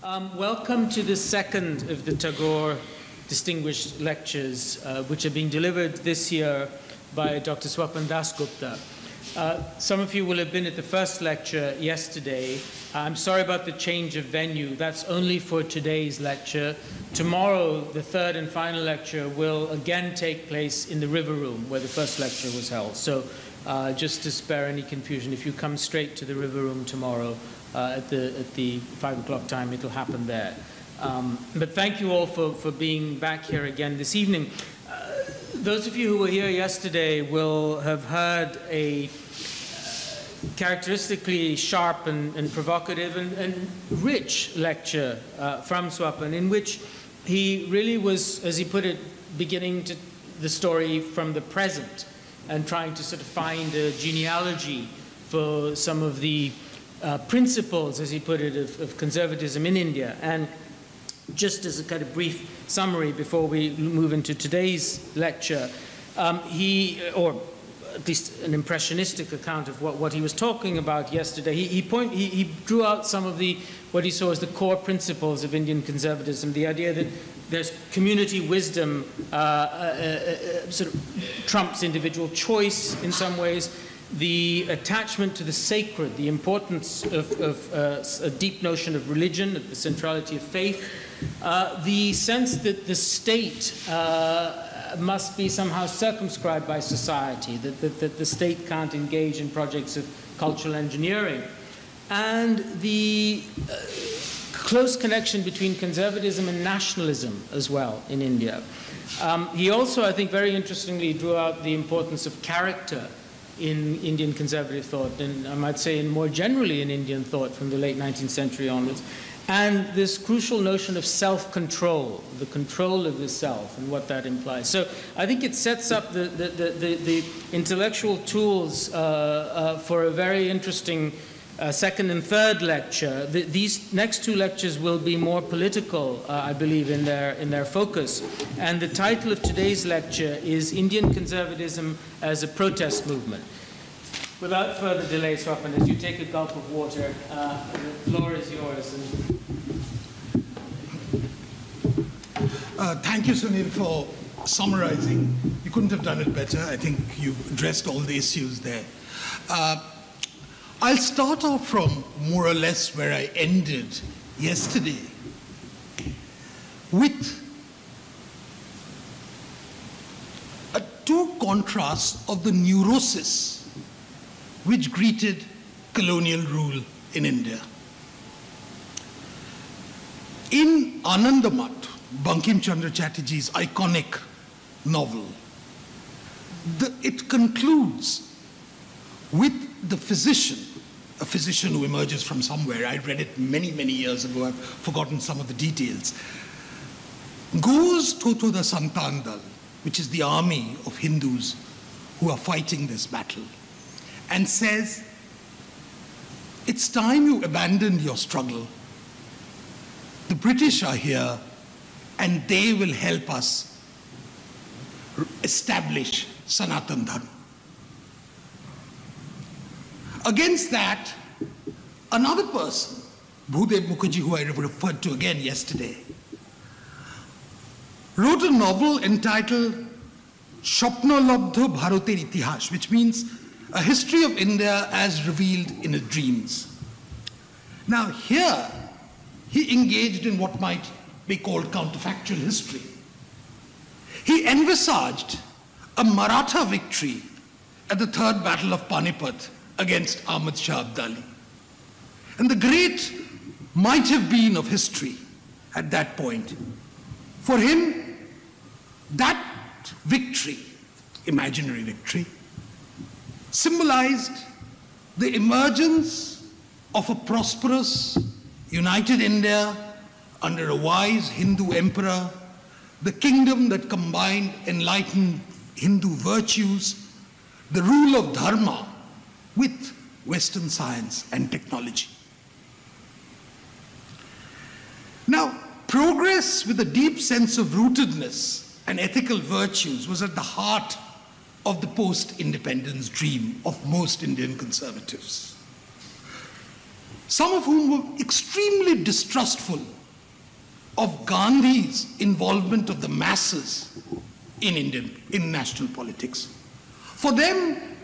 Um, welcome to the second of the Tagore Distinguished Lectures, uh, which are being delivered this year by Dr. Swapan Dasgupta. Uh, some of you will have been at the first lecture yesterday. I'm sorry about the change of venue. That's only for today's lecture. Tomorrow, the third and final lecture will again take place in the River Room where the first lecture was held. So, uh, just to spare any confusion, if you come straight to the River Room tomorrow uh, at, the, at the 5 o'clock time, it'll happen there. Um, but thank you all for, for being back here again this evening. Uh, those of you who were here yesterday will have heard a characteristically sharp and, and provocative and, and, rich lecture uh, from Swapan, in which he really was, as he put it, beginning to the story from the present and trying to sort of find a genealogy for some of the uh, principles, as he put it, of, of, conservatism in India. And just as a kind of brief summary before we move into today's lecture, um, he, or at least an impressionistic account of what, what he was talking about yesterday. He, he, point, he, he drew out some of the, what he saw as the core principles of Indian conservatism, the idea that there's community wisdom uh, uh, uh, sort of trumps individual choice in some ways, the attachment to the sacred, the importance of, of uh, a deep notion of religion, the centrality of faith, uh, the sense that the state uh, must be somehow circumscribed by society, that, that, that, the state can't engage in projects of cultural engineering. And the uh, close connection between conservatism and nationalism as well in India. Um, he also, I think, very interestingly drew out the importance of character in Indian conservative thought, and I might say in more generally in Indian thought from the late 19th century onwards and this crucial notion of self control, the control of the self, and what that implies. So I think it sets up the, the, the, the intellectual tools uh, uh, for a very interesting uh, second and third lecture. these next two lectures will be more political, uh, I believe, in their, in their focus. And the title of today's lecture is Indian Conservatism as a Protest Movement. Without further delay, Swapan, as you take a gulp of water, uh, the floor is yours. Uh, thank you, Sunil, for summarizing. You couldn't have done it better. I think you've addressed all the issues there. Uh, I'll start off from more or less where I ended yesterday with a two contrasts of the neurosis which greeted colonial rule in India. In Anandamath, Bankim Chandra Chatterjee's iconic novel, the, it concludes with the physician, a physician who emerges from somewhere. I read it many, many years ago. I've forgotten some of the details. Goes to, to the Santandal, which is the army of Hindus who are fighting this battle and says, It's time you abandoned your struggle. The British are here and they will help us establish Sanatan Dharma. Against that, another person, Bhudev Mukherjee, who I referred to again yesterday, wrote a novel entitled Shopnolabdha Bharater Itihash, which means a history of India as revealed in his dreams. Now, here, he engaged in what might be called counterfactual history. He envisaged a Maratha victory at the Third Battle of Panipat against Ahmad Shah Abdali. And the great might have been of history at that point. For him, that victory, imaginary victory, symbolized the emergence of a prosperous, united India under a wise Hindu emperor, the kingdom that combined enlightened Hindu virtues, the rule of dharma with Western science and technology. Now, progress with a deep sense of rootedness and ethical virtues was at the heart of the post independence dream of most Indian conservatives. some of whom were extremely distrustful of Gandhi's involvement of the masses in Indian, in national politics. For them,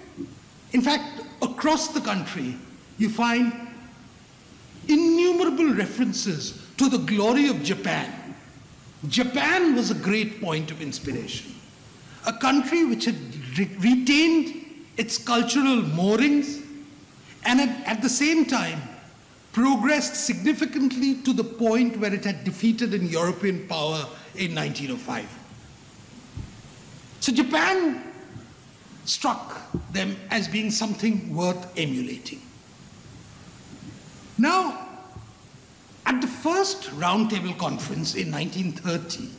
in fact, across the country, you find innumerable references to the glory of Japan. Japan was a great point of inspiration. A country which had re retained its cultural moorings and at the same time progressed significantly to the point where it had defeated an European power in 1905. So Japan struck them as being something worth emulating. Now, at the first roundtable conference in 1930,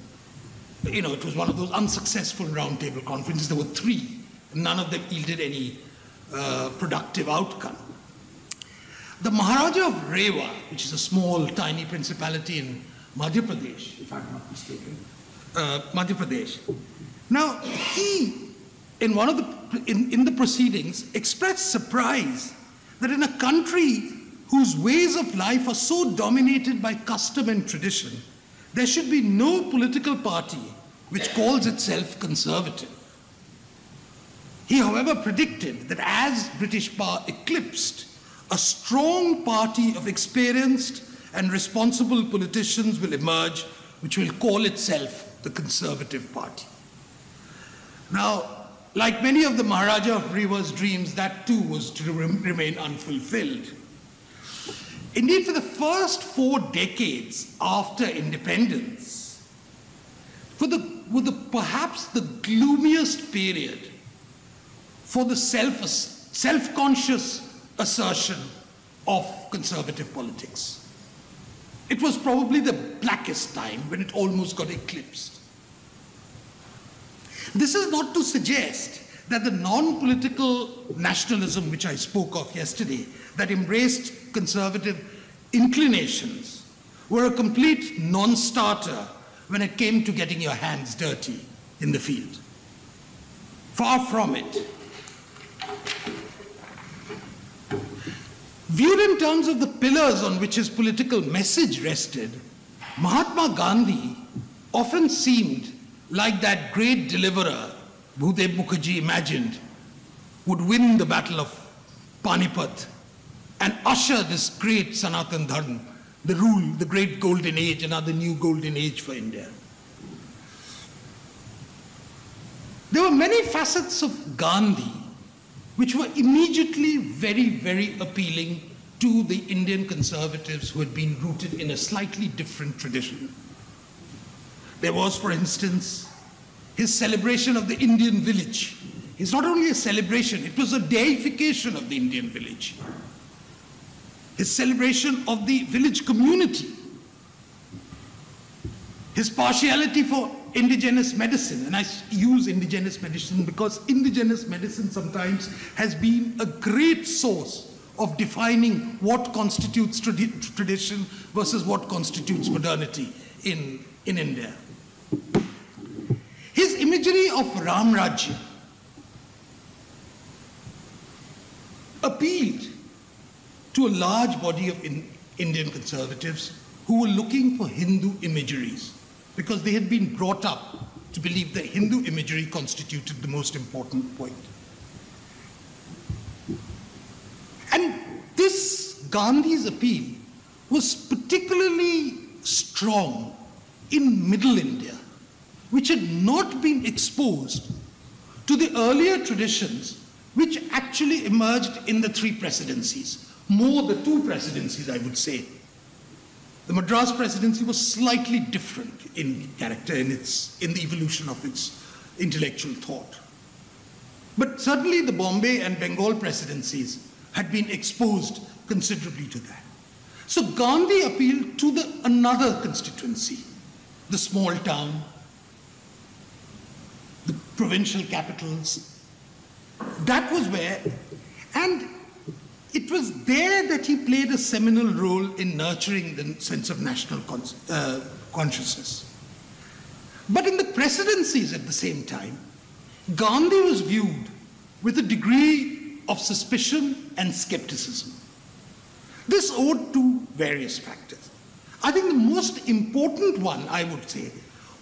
you know, it was one of those unsuccessful roundtable conferences. There were three, none of them yielded any uh, productive outcome. The Maharaja of Rewa, which is a small, tiny principality in Madhya Pradesh, if I'm not mistaken, uh, Madhya Pradesh. Now, he, in one of the, in, in the proceedings, expressed surprise that in a country whose ways of life are so dominated by custom and tradition, there should be no political party which calls itself conservative. He, however, predicted that as British power eclipsed, a strong party of experienced and responsible politicians will emerge, which will call itself the Conservative Party. Now, like many of the Maharaja of Rewa's dreams, that too was to remain unfulfilled. Indeed, for the first four decades after independence, for the, the, perhaps the gloomiest period for the self, self-conscious assertion of conservative politics. It was probably the blackest time when it almost got eclipsed. This is not to suggest that the non-political nationalism which I spoke of yesterday, that embraced conservative inclinations, were a complete non-starter when it came to getting your hands dirty in the field. Far from it. Viewed in terms of the pillars on which his political message rested, Mahatma Gandhi often seemed like that great deliverer Bhudev Mukherjee imagined would win the battle of Panipat and usher this great Sanatan Dharma, the rule, the great golden age, another new golden age for India. There were many facets of Gandhi which were immediately very, very appealing to the Indian conservatives who had been rooted in a slightly different tradition. There was, for instance, his celebration of the Indian village. It's not only a celebration, it was a deification of the Indian village. His celebration of the village community. His partiality for indigenous medicine, and I use indigenous medicine because indigenous medicine sometimes has been a great source of defining what constitutes tradi tradition versus what constitutes modernity in, in India. His imagery of Ram Rajya appealed to a large body of in Indian conservatives who were looking for Hindu imageries because they had been brought up to believe that Hindu imagery constituted the most important point. And this Gandhi's appeal was particularly strong in Middle India, which had not been exposed to the earlier traditions which actually emerged in the three presidencies, more the two presidencies, I would say, the Madras presidency was slightly different in character in, its, in the evolution of its intellectual thought. But certainly the Bombay and Bengal presidencies had been exposed considerably to that. So Gandhi appealed to the, another constituency, the small town, provincial capitals. That was where, and it was there that he played a seminal role in nurturing the sense of national uh, consciousness. But in the presidencies at the same time, Gandhi was viewed with a degree of suspicion and skepticism. This owed to various factors. I think the most important one, I would say,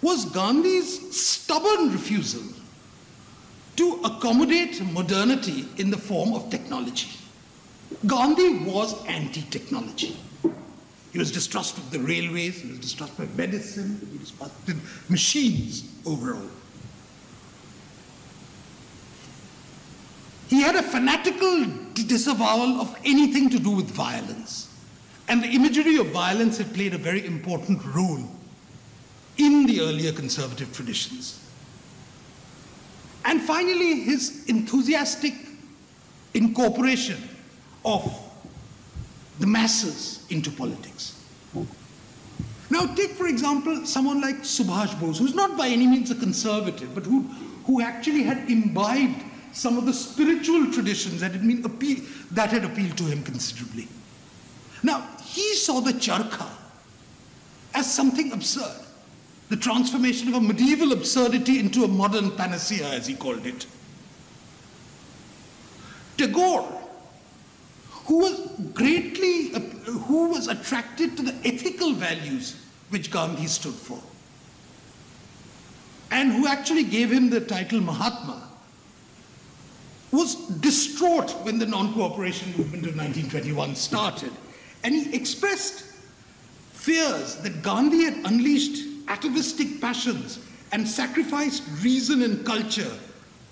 was Gandhi's stubborn refusal to accommodate modernity in the form of technology. Gandhi was anti technology. He was distrustful of the railways, he was distrustful of medicine, he was distrusted machines overall. He had a fanatical disavowal of anything to do with violence. And the imagery of violence had played a very important role in the earlier conservative traditions. And finally, his enthusiastic incorporation of the masses into politics. Now, take for example someone like Subhash Bose, who's not by any means a conservative, but who, who actually had imbibed some of the spiritual traditions that had, been appeal, that had appealed to him considerably. Now, he saw the charkha as something absurd, the transformation of a medieval absurdity into a modern panacea, as he called it. Tagore, who was greatly, who was attracted to the ethical values which Gandhi stood for, and who actually gave him the title Mahatma, was distraught when the non-cooperation movement of 1921 started. And he expressed fears that Gandhi had unleashed atavistic passions and sacrificed reason and culture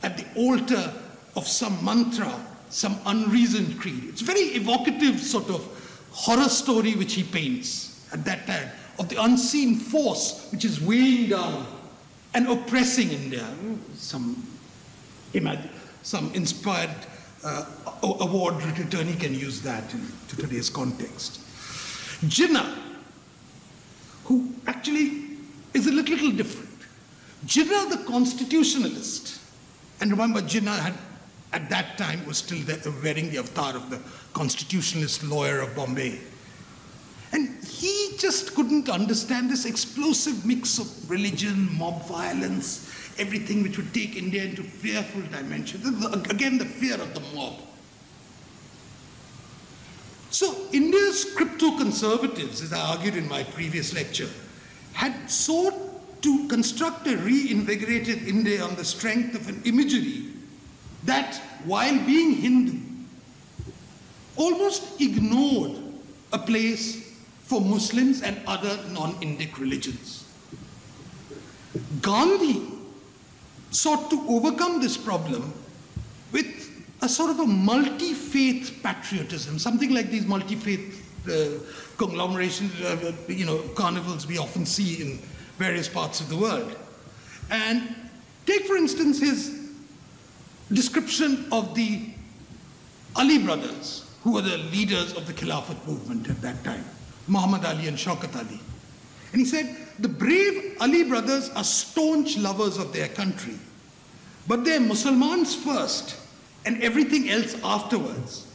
at the altar of some mantra, some unreasoned creed. It's a very evocative sort of horror story which he paints at that time of the unseen force which is weighing down and oppressing India. Some some inspired uh, award attorney can use that in, to today's context. Jinnah, who actually is a little, little different. Jinnah the constitutionalist, and remember Jinnah had at that time was still wearing the avatar of the constitutionalist lawyer of Bombay. And he just couldn't understand this explosive mix of religion, mob violence, everything which would take India into fearful dimensions. Again, the fear of the mob. So, India's crypto conservatives, as I argued in my previous lecture, had sought to construct a reinvigorated India on the strength of an imagery that, while being Hindu, almost ignored a place for Muslims and other non Indic religions. Gandhi sought to overcome this problem with a sort of a multi-faith patriotism, something like these multi-faith uh, conglomerations, uh, you know, carnivals we often see in various parts of the world. And take, for instance, his description of the Ali brothers, who were the leaders of the Khilafat movement at that time, Muhammad Ali and Shaukat Ali. And he said, the brave Ali brothers are staunch lovers of their country, but they're Muslims first and everything else afterwards.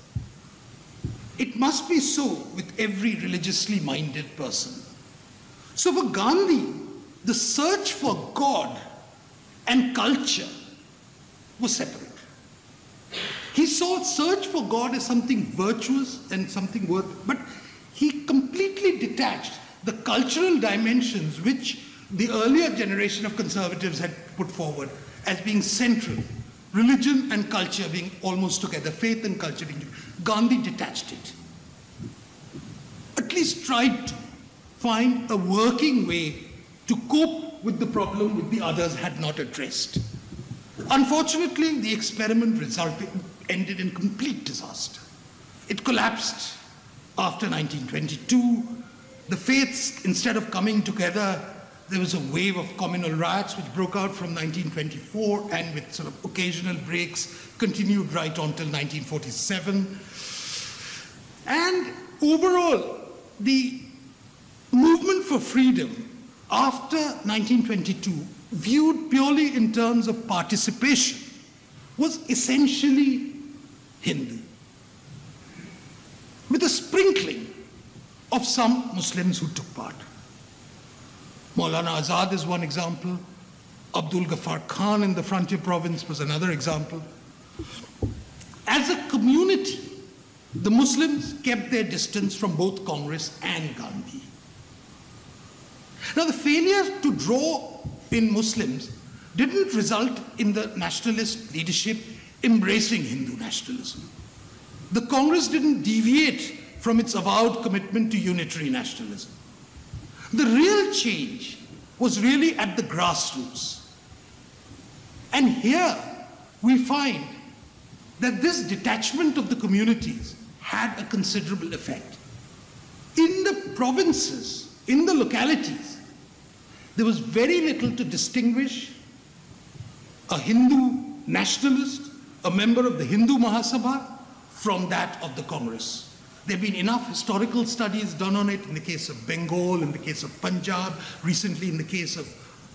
It must be so with every religiously minded person. So for Gandhi, the search for God and culture was separate. He saw search for God as something virtuous and something worth, but he completely detached the cultural dimensions which the earlier generation of conservatives had put forward as being central, religion and culture being almost together, faith and culture being together. Gandhi detached it. At least tried to find a working way to cope with the problem which the others had not addressed. Unfortunately, the experiment resulted, ended in complete disaster. It collapsed after 1922 the faiths, instead of coming together, there was a wave of communal riots which broke out from 1924 and with sort of occasional breaks continued right on till 1947. And overall, the movement for freedom after 1922, viewed purely in terms of participation, was essentially Hindu, with a sprinkling of some Muslims who took part. Maulana Azad is one example. Abdul Ghaffar Khan in the frontier province was another example. As a community, the Muslims kept their distance from both Congress and Gandhi. Now, the failure to draw in Muslims didn't result in the nationalist leadership embracing Hindu nationalism. The Congress didn't deviate from its avowed commitment to unitary nationalism. The real change was really at the grassroots. And here we find that this detachment of the communities had a considerable effect. In the provinces, in the localities, there was very little to distinguish a Hindu nationalist, a member of the Hindu Mahasabha, from that of the Congress. There have been enough historical studies done on it in the case of Bengal, in the case of Punjab, recently in the case of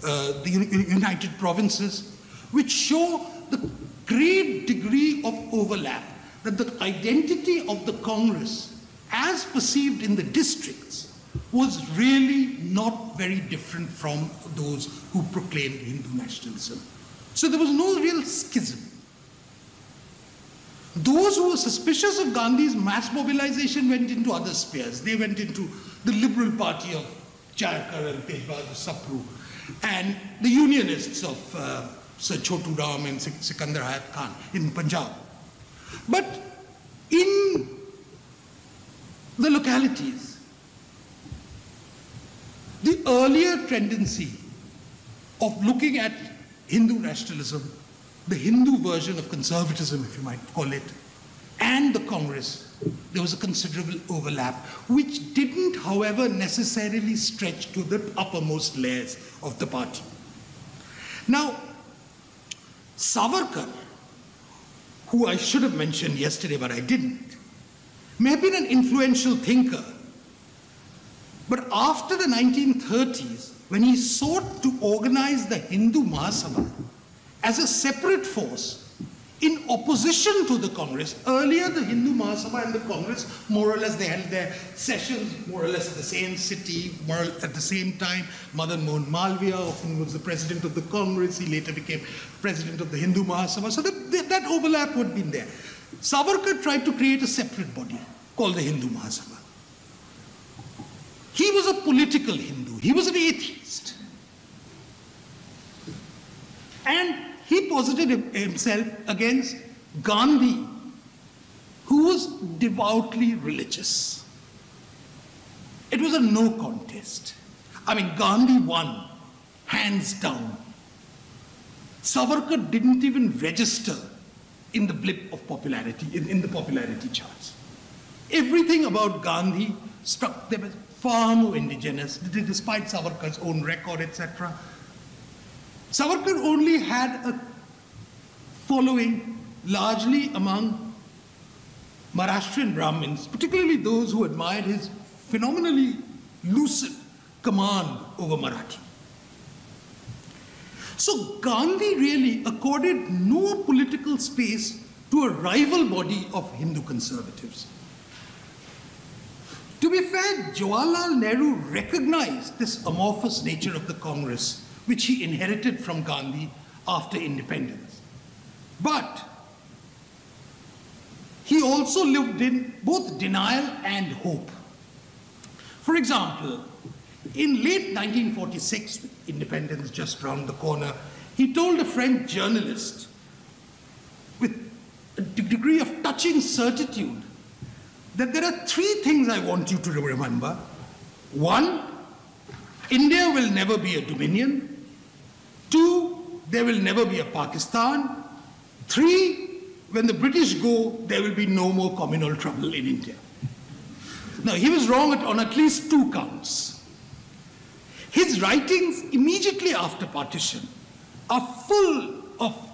uh, the United Provinces, which show the great degree of overlap, that the identity of the Congress, as perceived in the districts, was really not very different from those who proclaimed Hindu nationalism. So there was no real schism. Those who were suspicious of Gandhi's mass mobilization went into other spheres. They went into the Liberal Party of Jayakar and Sapru, and the Unionists of uh, Sir Chotu Ram and Sikandar Hayat Khan in Punjab. But in the localities, the earlier tendency of looking at Hindu nationalism the Hindu version of conservatism, if you might call it, and the Congress, there was a considerable overlap, which didn't, however, necessarily stretch to the uppermost layers of the party. Now, Savarkar, who I should have mentioned yesterday, but I didn't, may have been an influential thinker. But after the 1930s, when he sought to organize the Hindu Mahasabha, as a separate force in opposition to the Congress. Earlier, the Hindu Mahasabha and the Congress, more or less, they held their sessions more or less at the same city, more at the same time. Madan Mohan Malviya often was the president of the Congress. He later became president of the Hindu Mahasabha. So that, that overlap would have been there. Savarkar tried to create a separate body called the Hindu Mahasabha. He was a political Hindu. He was an atheist. And he posited himself against Gandhi, who was devoutly religious. It was a no contest. I mean, Gandhi won, hands down. Savarkar didn't even register in the blip of popularity, in, in the popularity charts. Everything about Gandhi struck them as far more indigenous, despite Savarkar's own record, etc. Savarkar only had a following largely among Maharashtrian Brahmins, particularly those who admired his phenomenally lucid command over Marathi. So Gandhi really accorded no political space to a rival body of Hindu conservatives. To be fair, Jawaharlal Nehru recognized this amorphous nature of the Congress which he inherited from Gandhi after independence. But he also lived in both denial and hope. For example, in late 1946, independence just round the corner, he told a French journalist with a degree of touching certitude that there are three things I want you to remember. One, India will never be a dominion. Two, there will never be a Pakistan. Three, when the British go, there will be no more communal trouble in India. Now, he was wrong on at least two counts. His writings immediately after partition are full of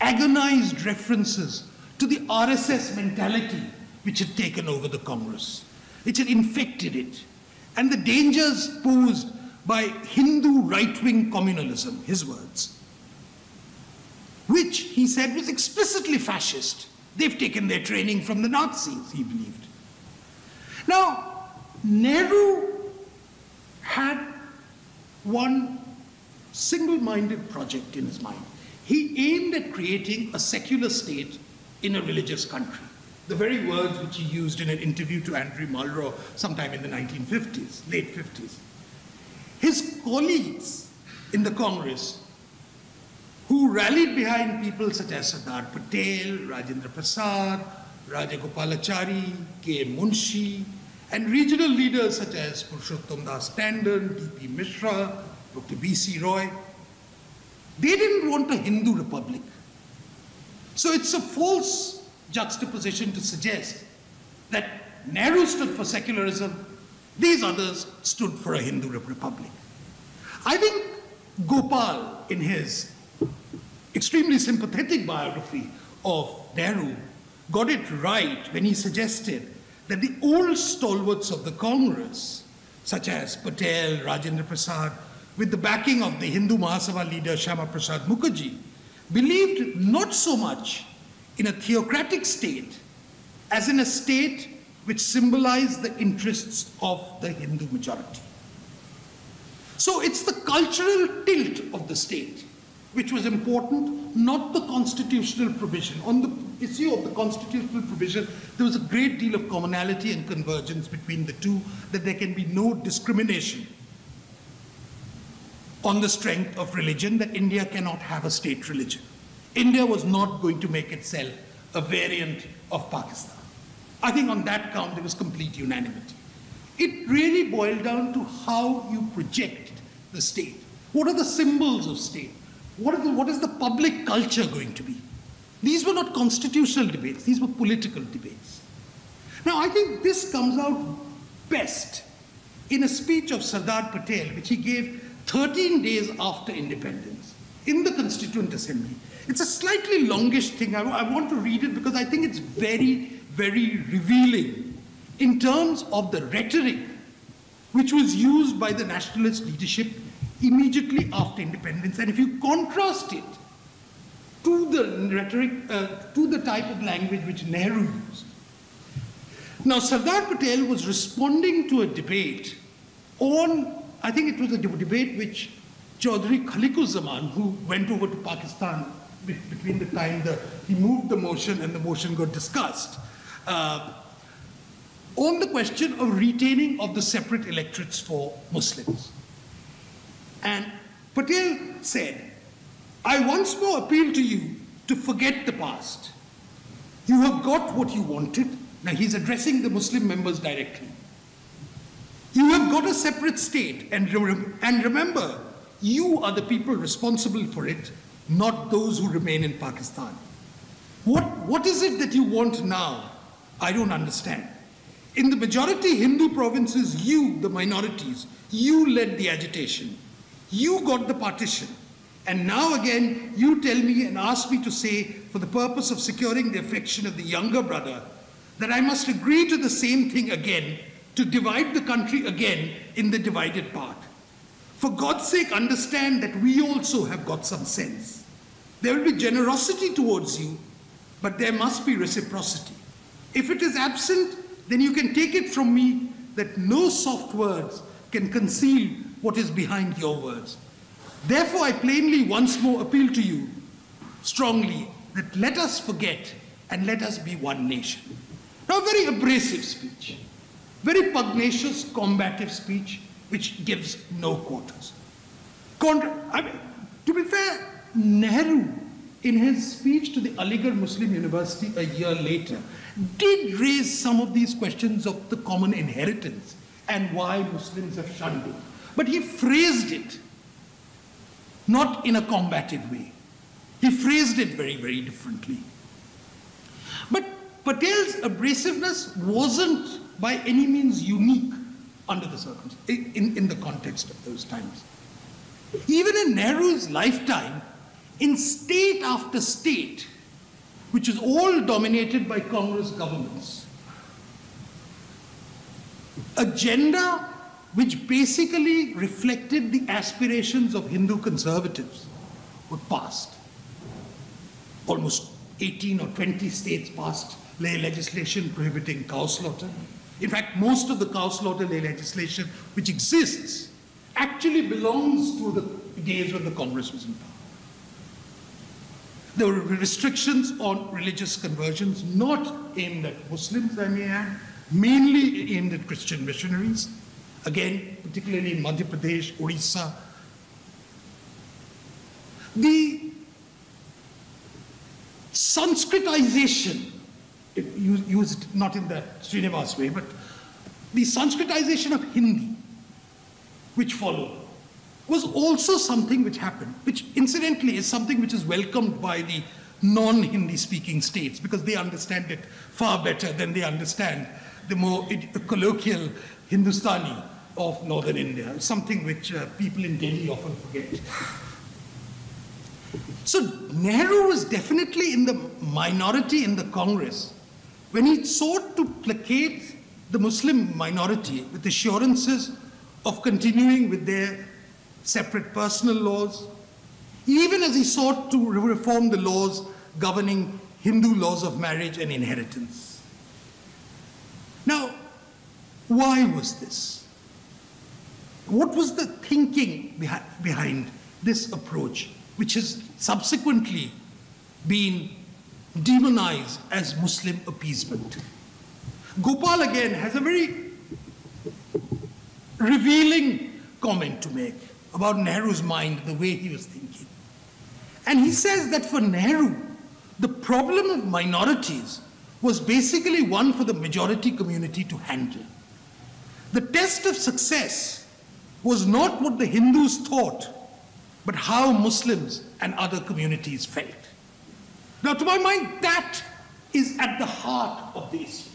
agonized references to the RSS mentality which had taken over the Congress, which had infected it, and the dangers posed by Hindu right wing communalism, his words, which he said was explicitly fascist. They've taken their training from the Nazis, he believed. Now, Nehru had one single minded project in his mind. He aimed at creating a secular state in a religious country. the very words which he used in an interview to Andrew Malraux sometime in the 1950s, late 50s. His colleagues in the Congress who rallied behind people such as Sardar Patel, Rajendra Prasad, Rajagopalachari, K. Munshi, and regional leaders such as Purushottam Das Tandon, D.P. Mishra, Dr. B.C. Roy. They didn't want a Hindu republic. So it's a false juxtaposition to suggest that Nehru stood for secularism, these others stood for a Hindu republic. I think Gopal, in his extremely sympathetic biography of Nehru, got it right when he suggested that the old stalwarts of the Congress, such as Patel, Rajendra Prasad, with the backing of the Hindu Mahasabha leader Shyama Prasad Mukherjee, believed not so much in a theocratic state as in a state which symbolized the interests of the Hindu majority. So it's the cultural tilt of the state which was important, not the constitutional provision. On the issue of the constitutional provision, there was a great deal of commonality and convergence between the two, that there can be no discrimination on the strength of religion, that India cannot have a state religion. India was not going to make itself a variant of Pakistan. I think on that count there was complete unanimity. It really boiled down to how you project the state. What are the symbols of state? What, the, what is the public culture going to be? These were not constitutional debates, these were political debates. Now, I think this comes out best in a speech of Sardar Patel, which he gave 13 days after independence in the Constituent Assembly. It's a slightly longish thing. I, I want to read it because I think it's very, very revealing in terms of the rhetoric which was used by the nationalist leadership immediately after independence. And if you contrast it to the rhetoric, uh, to the type of language which Nehru used. Now, Sardar Patel was responding to a debate on, I think it was a debate which Chaudhry Khaliquzzaman, who went over to Pakistan between the time he moved the motion and the motion got discussed, uh, on the question of retaining of the separate electorates for Muslims. And Patel said, I once more appeal to you to forget the past. You have got what you wanted. Now he's addressing the Muslim members directly. You have got a separate state, and, and remember, you are the people responsible for it, not those who remain in Pakistan. What, what is it that you want now? I don't understand. In the majority Hindu provinces, you, the minorities, you led the agitation. You got the partition. And now again, you tell me and ask me to say, for the purpose of securing the affection of the younger brother, that I must agree to the same thing again, to divide the country again in the divided part. For God's sake, understand that we also have got some sense. There will be generosity towards you, but there must be reciprocity. If it is absent, then you can take it from me that no soft words can conceal what is behind your words. Therefore, I plainly once more appeal to you strongly that let us forget and let us be one nation. Now, very abrasive speech, very pugnacious, combative speech, which gives no quarters. Contra I mean, to be fair, Nehru, in his speech to the Aligarh Muslim University a year later, did raise some of these questions of the common inheritance and why Muslims have shunned it. But he phrased it not in a combative way. He phrased it very, very differently. But Patel's abrasiveness wasn't by any means unique under the circumstances, in, in the context of those times. Even in Nehru's lifetime, in state after state, which is all dominated by Congress governments, agenda which basically reflected the aspirations of Hindu conservatives were passed. Almost 18 or 20 states passed lay legislation prohibiting cow slaughter. In fact, most of the cow slaughter lay legislation which exists actually belongs to the days when the Congress was in power. There were restrictions on religious conversions, not aimed at Muslims, I may add, mainly aimed at Christian missionaries. Again, particularly in Madhya Pradesh, Orissa. The Sanskritization, used not in the Srinivas way, but the Sanskritization of Hindi, which followed, was also something which happened, which incidentally is something which is welcomed by the non Hindi speaking states because they understand it far better than they understand the more colloquial Hindustani of northern India, something which uh, people in Delhi often forget. So Nehru was definitely in the minority in the Congress when he sought to placate the Muslim minority with assurances of continuing with their separate personal laws, even as he sought to reform the laws governing Hindu laws of marriage and inheritance. Now, why was this? What was the thinking behind this approach, which has subsequently been demonized as Muslim appeasement? Gopal again has a very revealing comment to make about Nehru's mind, the way he was thinking. And he says that for Nehru, the problem of minorities was basically one for the majority community to handle. The test of success was not what the Hindus thought, but how Muslims and other communities felt. Now, to my mind, that is at the heart of the issue,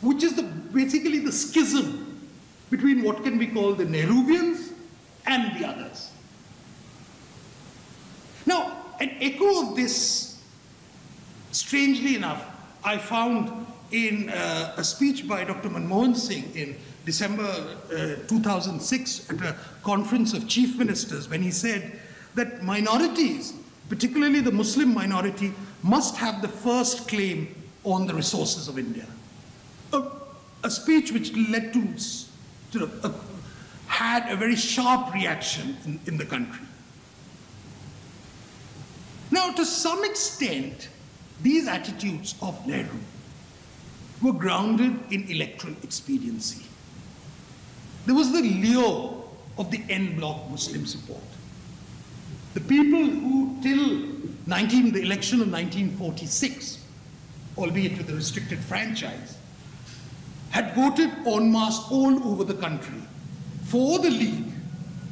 which is the, basically the schism between what can be called the Nehruvians and the others. Now, an echo of this, strangely enough, I found in uh, a speech by Dr. Manmohan Singh in December uh, 2006 at a conference of chief ministers when he said that minorities, particularly the Muslim minority, must have the first claim on the resources of India. A, a speech which led to, to a had a very sharp reaction in, in the country. Now, to some extent, these attitudes of Nehru were grounded in electoral expediency. There was the lure of the en bloc Muslim support. The people who, till 19, the election of 1946, albeit with a restricted franchise, had voted en masse all over the country for the League,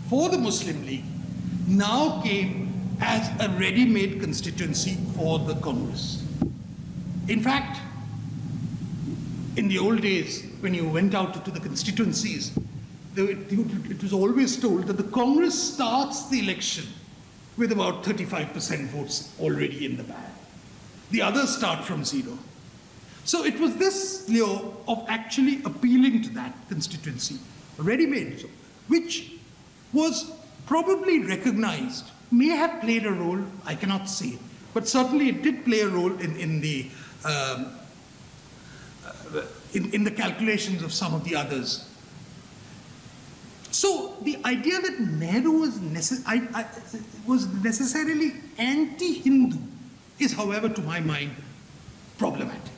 for the Muslim League, now came as a ready-made constituency for the Congress. In fact, in the old days, when you went out to the constituencies, it was always told that the Congress starts the election with about 35% votes already in the bag. The others start from zero. So it was this lure of actually appealing to that constituency ready-made, which was probably recognized, may have played a role, I cannot say, but certainly it did play a role in, in the um, uh, in, in the calculations of some of the others. So the idea that Nehru was, necess I, I, was necessarily anti-Hindu is, however, to my mind, problematic.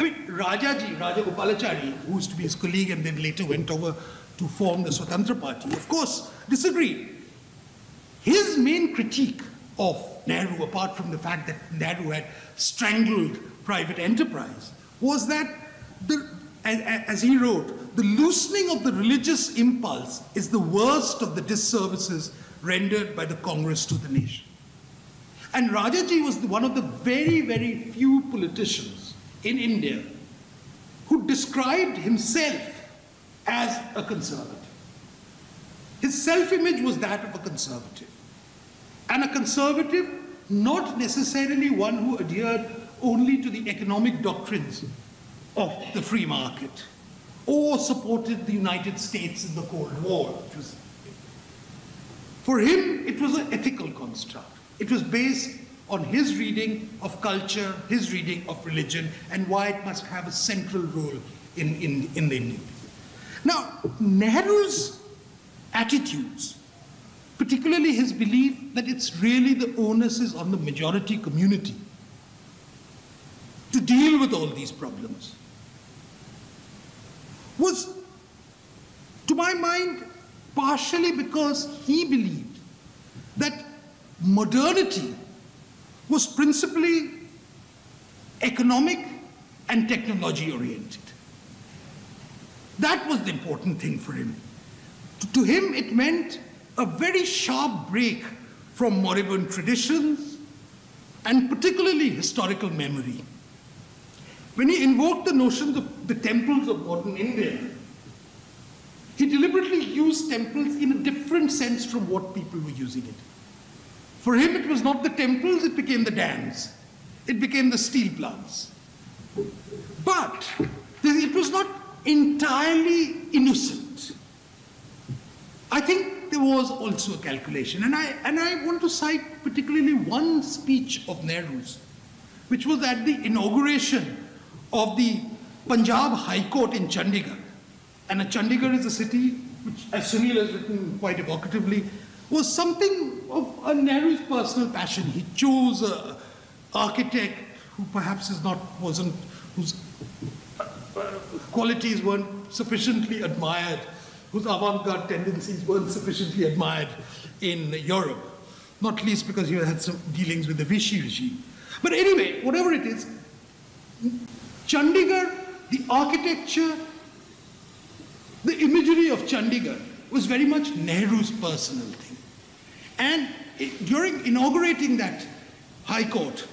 I mean, Rajaji, Raja Gopalachari, who used to be his colleague and then later went over to form the Swatantra Party, of course, disagreed. His main critique of Nehru, apart from the fact that Nehru had strangled private enterprise, was that, the, as he wrote, the loosening of the religious impulse is the worst of the disservices rendered by the Congress to the nation. And Rajaji was one of the very, very few politicians in India who described himself as a conservative. His self-image was that of a conservative. And a conservative, not necessarily one who adhered only to the economic doctrines of the free market or supported the United States in the Cold War. for him, it was an ethical construct. It was based on his reading of culture, his reading of religion, and why it must have a central role in, in, in the Indian. Now, Nehru's attitudes particularly his belief that it's really the onus is on the majority community to deal with all these problems, was, to my mind, partially because he believed that modernity was principally economic and technology oriented. That was the important thing for him. To him, it meant a very sharp break from moribund traditions and particularly historical memory. When he invoked the notions of the temples of modern India, he deliberately used temples in a different sense from what people were using it. For him, it was not the temples, it became the dams. It became the steel plants. But it was not entirely innocent. I think there was also a calculation. And I, and I want to cite particularly one speech of Nehru's, which was at the inauguration of the Punjab High Court in Chandigarh. And Chandigarh is a city which, as Sunil has written quite evocatively, was something of a Nehru's personal passion. He chose an architect who perhaps is not, wasn't, whose uh, qualities weren't sufficiently admired, whose avant-garde tendencies weren't sufficiently admired in Europe, not least because he had some dealings with the Vichy regime. But anyway, whatever it is, Chandigarh, the architecture, the imagery of Chandigarh was very much Nehru's personal thing. And during inaugurating that High Court,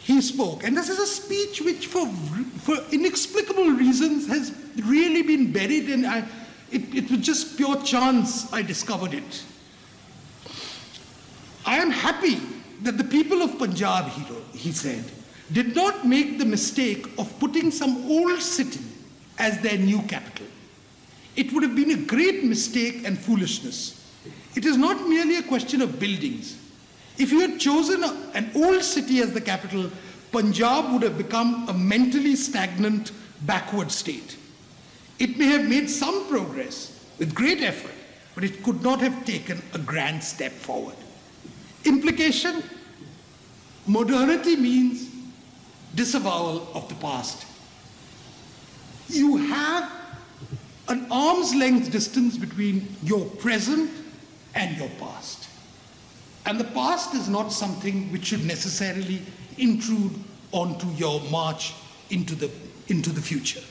he spoke. And this is a speech which, for, for inexplicable reasons, has really been buried, and I, it, it was just pure chance I discovered it. I am happy that the people of Punjab, he, he said, did not make the mistake of putting some old city as their new capital. It would have been a great mistake and foolishness. It is not merely a question of buildings. If you had chosen a, an old city as the capital, Punjab would have become a mentally stagnant, backward state. It may have made some progress with great effort, but it could not have taken a grand step forward. Implication modernity means disavowal of the past. You have an arm's length distance between your present and your past. And the past is not something which should necessarily intrude onto your march into the, into the future.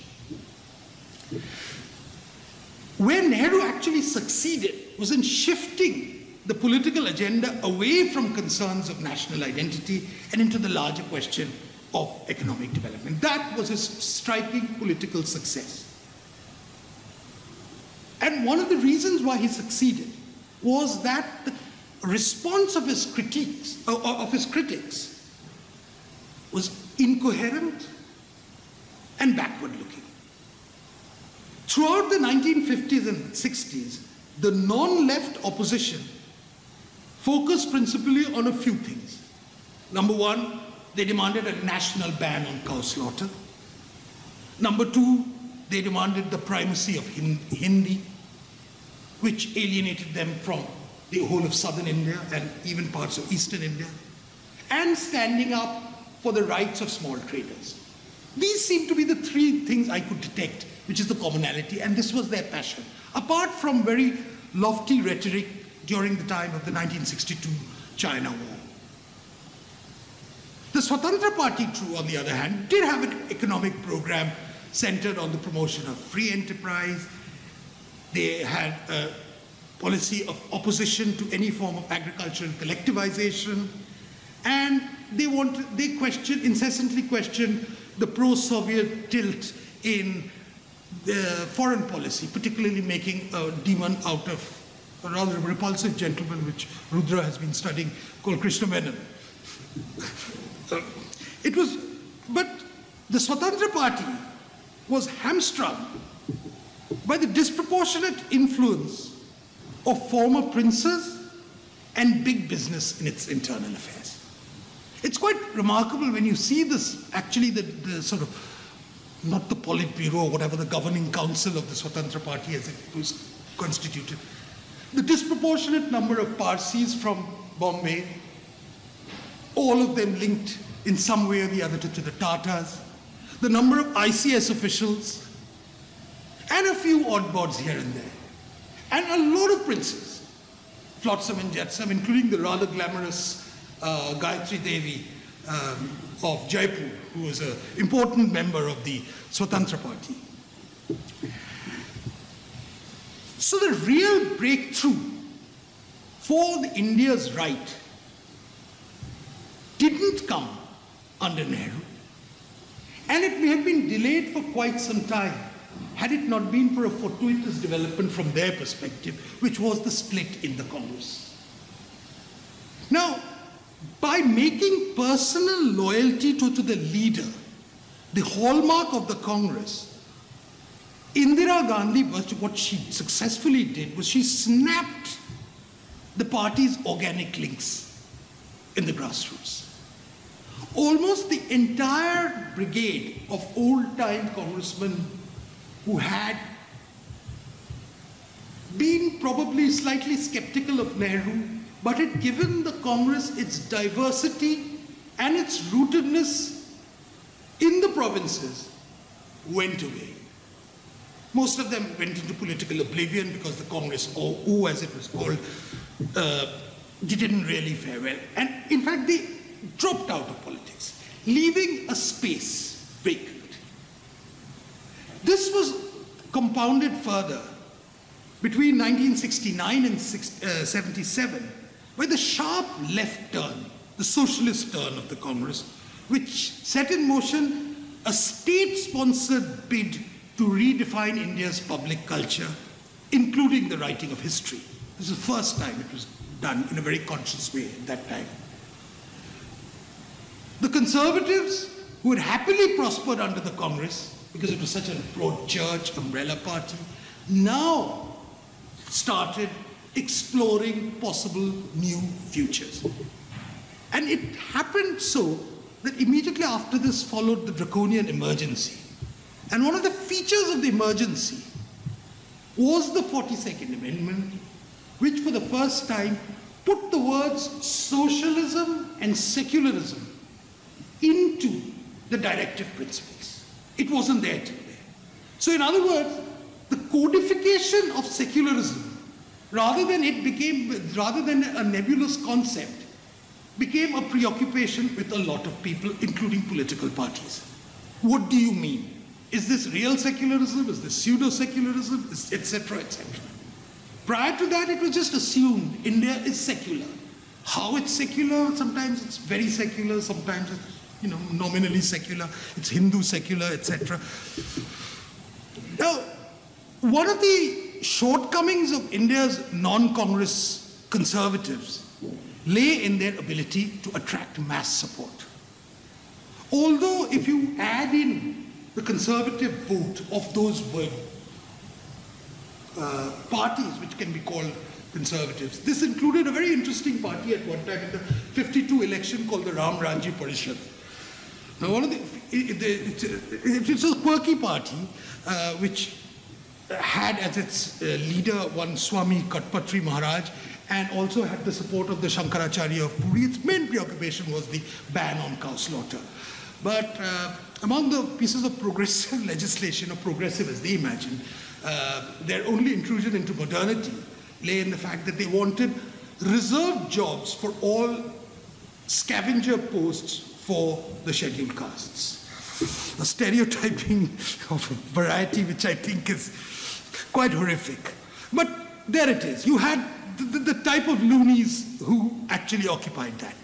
Where Nehru actually succeeded was in shifting the political agenda away from concerns of national identity and into the larger question of economic development. That was a striking political success. And one of the reasons why he succeeded was that the response of his critiques, uh, uh, of his critics was incoherent and backward looking. Throughout the 1950s and 60s, the non-left opposition focused principally on a few things. Number one, they demanded a national ban on cow slaughter. Number two, they demanded the primacy of Hindi, which alienated them from the whole of southern India and even parts of eastern India, and standing up for the rights of small traders. These seem to be the three things I could detect, which is the commonality, and this was their passion. Apart from very lofty rhetoric during the time of the 1962 China War. The Swatantra Party, true, on the other hand, did have an economic program centered on the promotion of free enterprise. They had a policy of opposition to any form of agricultural collectivization. And they wanted, they questioned, incessantly questioned the pro-Soviet tilt in the foreign policy, particularly making a demon out of a rather repulsive gentleman, which Rudra has been studying, called Krishna Menon. It was, but the Swatantra Party was hamstrung by the disproportionate influence of former princes and big business in its internal affairs. It's quite remarkable when you see this, actually, the, the sort of, not the Politburo or whatever, the governing council of the Swatantra Party as it was constituted. the disproportionate number of Parsis from Bombay, all of them linked in some way or the other to, to the Tatas, the number of ICS officials, and a few oddbods here and there, and a lot of princes, flotsam and jetsam, including the rather glamorous uh, Gayatri Devi um, of Jaipur, who was an important member of the Swatantra Party. So the real breakthrough for the India's right didn't come under Nehru. And it may have been delayed for quite some time had it not been for a fortuitous development from their perspective, which was the split in the Congress. Now, by making personal loyalty to, to the leader the hallmark of the Congress, Indira Gandhi, what she successfully did was she snapped the party's organic links in the grassroots. Almost the entire brigade of old time congressmen who had been probably slightly skeptical of Nehru, but had given the Congress its diversity and its rootedness in the provinces, went away. Most of them went into political oblivion because the Congress, or OO as it was called, uh, didn't really fare well. And in fact, they dropped out of politics, leaving a space vacant. This was compounded further between 1969 and uh, 77 by the sharp left turn, the socialist turn of the Congress, which set in motion a state-sponsored bid to redefine India's public culture, including the writing of history. This is the first time it was done in a very conscious way at that time. The conservatives, who had happily prospered under the Congress, because it was such a broad church umbrella party, now started exploring possible new futures. And it happened so that immediately after this followed the draconian emergency. And one of the features of the emergency was the 42nd Amendment, which for the first time put the words socialism and secularism into the directive principles. It wasn't there till. So in other words, the codification of secularism, rather than it became, rather than a nebulous concept, became a preoccupation with a lot of people, including political parties. What do you mean? Is this real secularism? Is this pseudo-secularism? Etc., etc. Prior to that, it was just assumed India is secular. How it's secular? Sometimes it's very secular, sometimes it's you know, nominally secular, it's Hindu secular, etc. Now, one of the shortcomings of India's non-Congress conservatives lay in their ability to attract mass support. Although if you add in the conservative vote of those uh, parties which can be called conservatives. This included a very interesting party at one time in the 52 election called the Ram Rajya Parishad. Now, one of the, it, it, it's a quirky party uh, which had as its uh, leader one Swami Karpatri Maharaj and also had the support of the Shankaracharya of Puri. Its main preoccupation was the ban on cow slaughter. But uh, among the pieces of progressive legislation, or progressive as they imagined, uh, their only intrusion into modernity lay in the fact that they wanted reserved jobs for all scavenger posts for the scheduled castes. A stereotyping of a variety which I think is quite horrific. But there it is. You had the, the, the type of loonies who actually occupied that.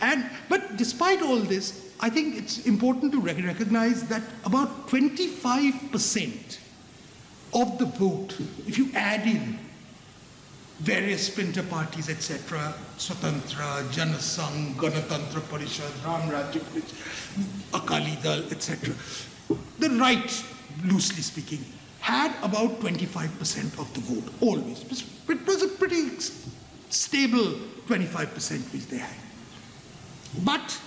And, but despite all this, I think it's important to recognize that about 25% of the vote, if you add in various splinter parties, etc., Swatantra, Janasangh, Ganatantra Parishad, Ram Rajya Akali Dal, etc., the right, loosely speaking, had about 25% of the vote, always. It was a pretty stable 25% which they had. But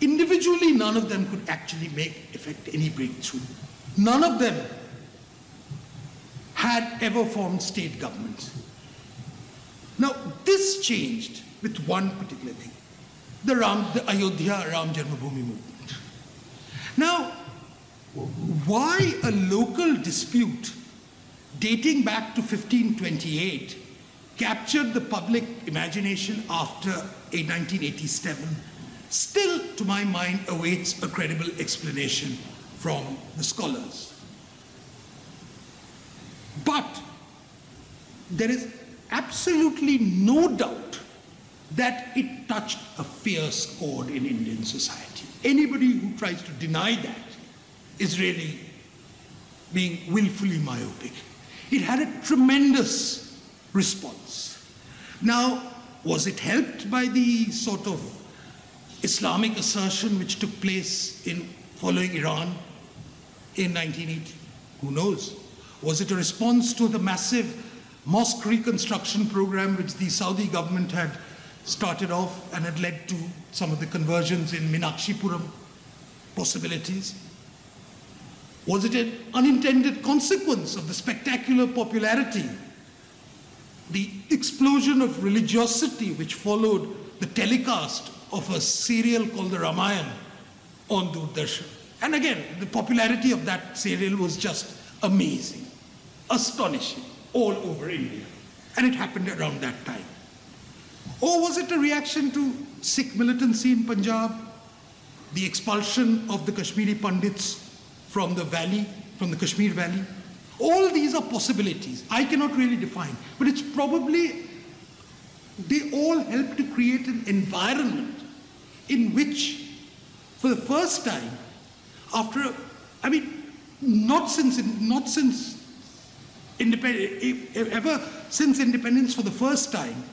individually, none of them could actually make effect any breakthrough. None of them had ever formed state governments. Now, this changed with one particular thing the, Ram, the Ayodhya Ram Janmabhoomi movement. Now, why a local dispute dating back to 1528 captured the public imagination after a 1987 still, to my mind, awaits a credible explanation from the scholars. But there is absolutely no doubt that it touched a fierce chord in Indian society. Anybody who tries to deny that is really being willfully myopic. It had a tremendous response. Now, was it helped by the sort of Islamic assertion which took place in following Iran in 1980? Who knows? Was it a response to the massive mosque reconstruction program which the Saudi government had started off and had led to some of the conversions in Meenakshipuram possibilities? Was it an unintended consequence of the spectacular popularity, the explosion of religiosity which followed the telecast of a serial called the Ramayana on Doordarshan? And again, the popularity of that serial was just amazing, astonishing, all over India. And it happened around that time. Or was it a reaction to Sikh militancy in Punjab, the expulsion of the Kashmiri Pandits from the valley, from the Kashmir valley? All these are possibilities. I cannot really define, but it's probably, they all help to create an environment in which, for the first time, after, I mean, not since, not since independence, ever since independence for the first time,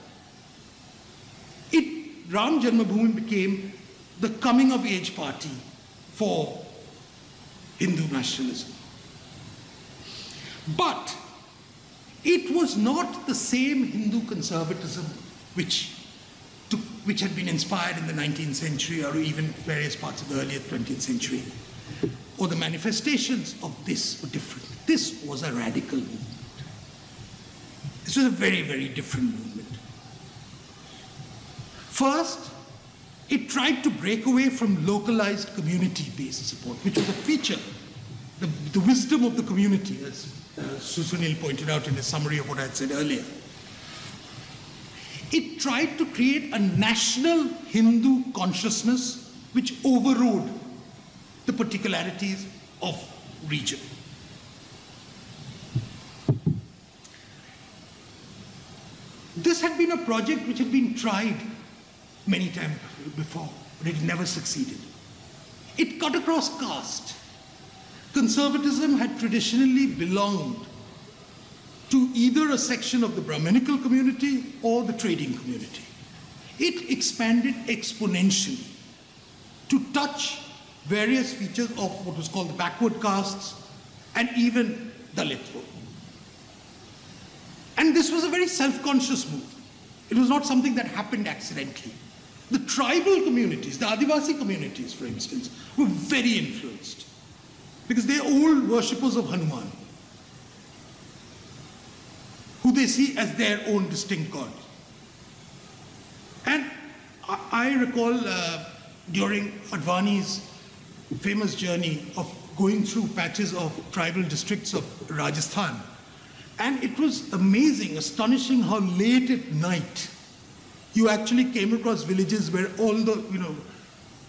it, Ram Janmabhoomi became the coming of age party for Hindu nationalism. But it was not the same Hindu conservatism which, took, which had been inspired in the 19th century or even various parts of the earlier 20th century. Or the manifestations of this were different. This was a radical movement. This was a very, very different movement. First, it tried to break away from localized community-based support, which was a feature, the, the wisdom of the community, as uh, Sunil pointed out in his summary of what I had said earlier. It tried to create a national Hindu consciousness which overrode the particularities of region. This had been a project which had been tried many times before, but it never succeeded. It cut across caste. Conservatism had traditionally belonged to either a section of the Brahminical community or the trading community. It expanded exponentially to touch various features of what was called the backward castes and even Dalithood. And this was a very self-conscious move. It was not something that happened accidentally. The tribal communities, the Adivasi communities, for instance, were very influenced because they're all worshippers of Hanuman, who they see as their own distinct god. And I, recall uh, during Advani's famous journey of going through patches of tribal districts of Rajasthan, and it was amazing, astonishing how late at night you actually came across villages where all the, you know,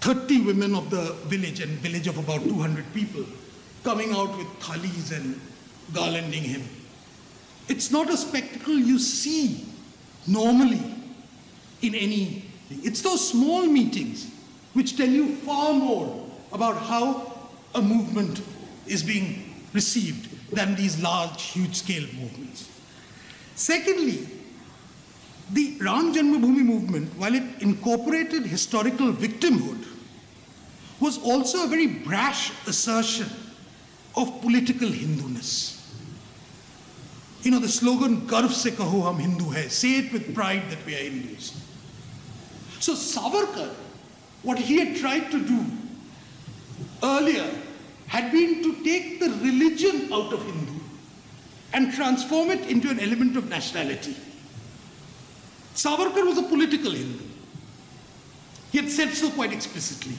30 women of the village and village of about 200 people coming out with thalis and garlanding him. It's not a spectacle you see normally in any. It's those small meetings which tell you far more about how a movement is being received than these large, huge scale movements. Secondly, the Ram Janmabhoomi movement, while it incorporated historical victimhood, was also a very brash assertion of political Hinduness. You know, the slogan, Garv se kaho hum Hindu hai, say it with pride that we are Hindus. So Savarkar, what he had tried to do earlier had been to take the religion out of Hindu and transform it into an element of nationality. Savarkar was a political Hindu. He had said so quite explicitly.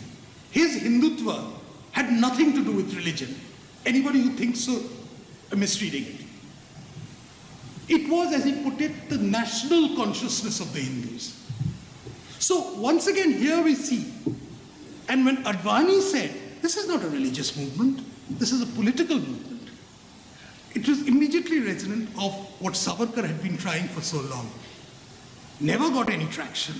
His Hindutva had nothing to do with religion. Anybody who thinks so are misreading it. It was, as he put it, the national consciousness of the Hindus. So once again, here we see, and when Advani said, this is not a religious movement, this is a political movement, it was immediately resonant of what Savarkar had been trying for so long. Never got any traction.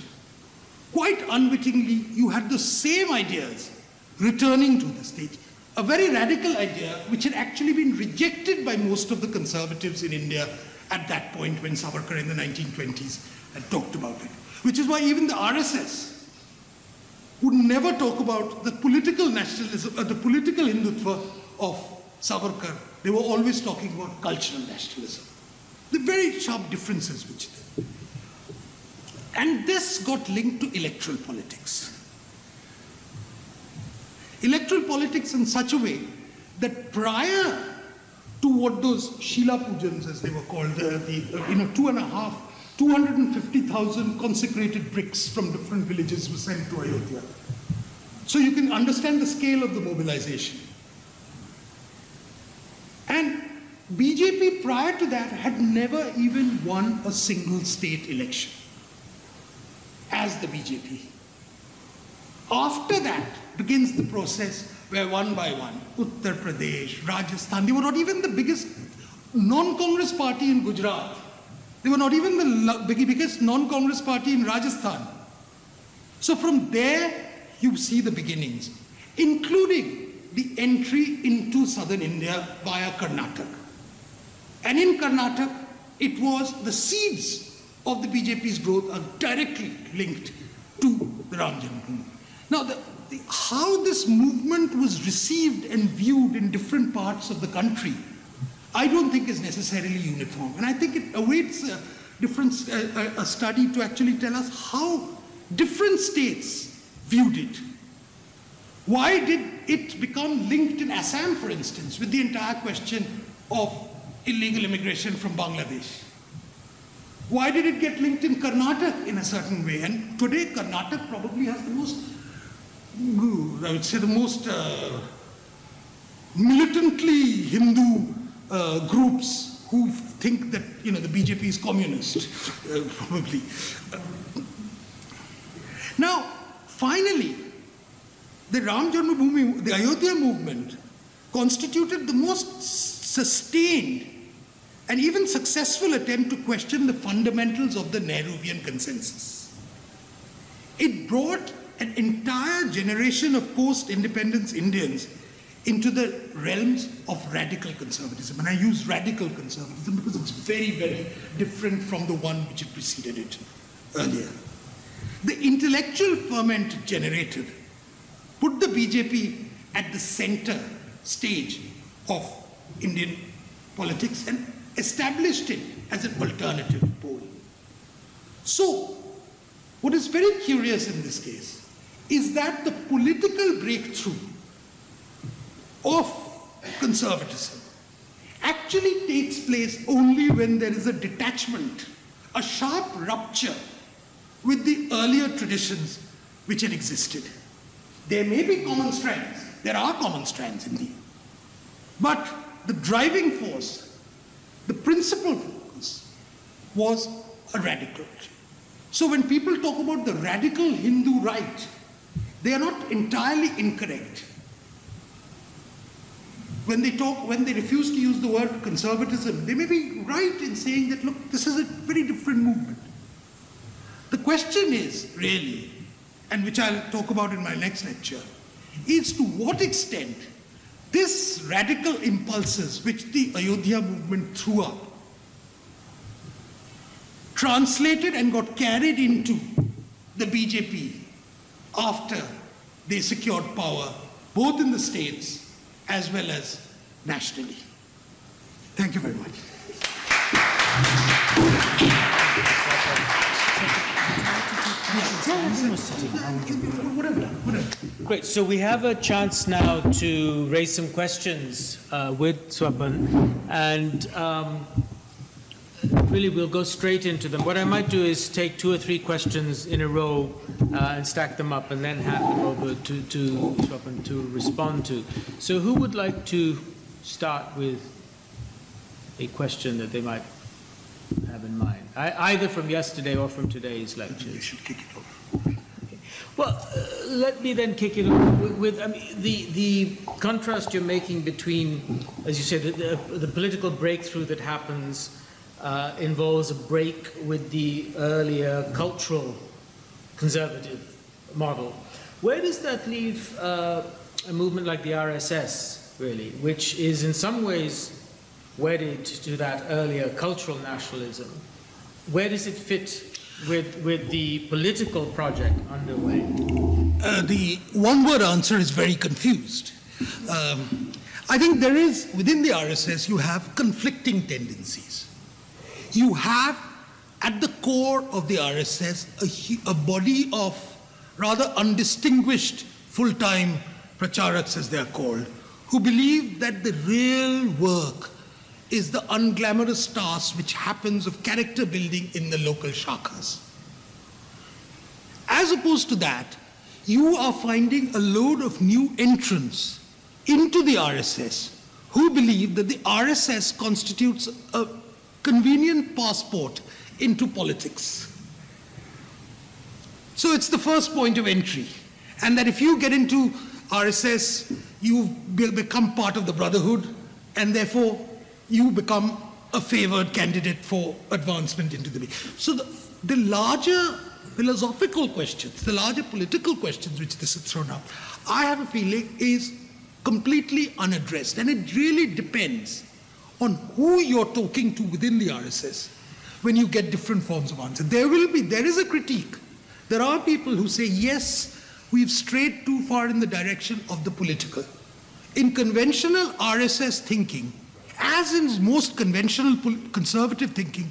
Quite unwittingly, you had the same ideas returning to the stage. A very radical idea which had actually been rejected by most of the conservatives in India at that point when Savarkar in the 1920s had talked about it. Which is why even the RSS would never talk about the political nationalism, uh, the political Hindutva of Savarkar. They were always talking about cultural nationalism. The very sharp differences which they. And this got linked to electoral politics. Electoral politics in such a way that prior to what those Shila Pujans, as they were called, uh, the, uh, you know, two and a half, 250,000 consecrated bricks from different villages were sent to Ayodhya. So you can understand the scale of the mobilization. And BJP prior to that had never even won a single state election as the BJP. After that begins the process where one by one, Uttar Pradesh, Rajasthan, they were not even the biggest non-Congress party in Gujarat. They were not even the biggest non-Congress party in Rajasthan. So from there, you see the beginnings, including the entry into southern India via Karnataka. And in Karnataka, it was the seeds of the BJP's growth are directly linked to the. Now, the, the, how this movement was received and viewed in different parts of the country, I don't think is necessarily uniform. And I think it awaits a, different, a, a study to actually tell us how different states viewed it. Why did it become linked in Assam, for instance, with the entire question of illegal immigration from Bangladesh? Why did it get linked in Karnataka in a certain way? And today, Karnataka probably has the most, I would say, the most uh, militantly Hindu uh, groups who think that you know the BJP is communist, uh, probably. now, finally, the Ram Janmabhoomi, the Ayodhya movement, constituted the most sustained and even successful attempt to question the fundamentals of the Nehruvian consensus. It brought an entire generation of post-independence Indians into the realms of radical conservatism. And I use radical conservatism because it's very, very different from the one which had preceded it earlier. The intellectual ferment generated put the BJP at the center stage of Indian politics and established it as an alternative pole. So, what is very curious in this case is that the political breakthrough of conservatism actually takes place only when there is a detachment, a sharp rupture with the earlier traditions which had existed. There may be common strands, there are common strands indeed, but the driving force the principal focus was a radical. So when people talk about the radical Hindu right, they are not entirely incorrect. When they talk, when they refuse to use the word conservatism, they may be right in saying that, look, this is a very different movement. The question is really, and which I'll talk about in my next lecture, is to what extent this radical impulses which the Ayodhya movement threw up translated and got carried into the BJP after they secured power, both in the states as well as nationally. Thank you very much. Great. So we have a chance now to raise some questions uh, with Swapan. And um, really we'll go straight into them. What I might do is take two or three questions in a row uh, and stack them up and then hand them over to, to to respond to. So who would like to start with a question that they might have in mind, I, either from yesterday or from today's lecture? We should kick it off. Well, uh, let me then kick it off with, with I mean, the, the contrast you're making between, as you said, the, the, the political breakthrough that happens uh, involves a break with the earlier cultural conservative model. Where does that leave uh, a movement like the RSS, really, which is in some ways wedded to that earlier cultural nationalism? Where does it fit with, with the political project underway? Uh, the one word answer is very confused. Um, I think there is, within the RSS, you have conflicting tendencies. You have, at the core of the RSS, a, a body of rather undistinguished full time pracharaks, as they are called, who believe that the real work is the unglamorous task which happens of character building in the local shakas. As opposed to that, you are finding a load of new entrants into the RSS who believe that the RSS constitutes a convenient passport into politics. So it's the first point of entry. And that if you get into RSS, you become part of the brotherhood, and therefore you become a favored candidate for advancement into the. So the, the larger philosophical questions, the larger political questions which this has thrown up, I have a feeling is completely unaddressed. And it really depends on who you're talking to within the RSS when you get different forms of answer. There will be, there is a critique. There are people who say, yes, we've strayed too far in the direction of the political. In conventional RSS thinking, as in most conventional conservative thinking,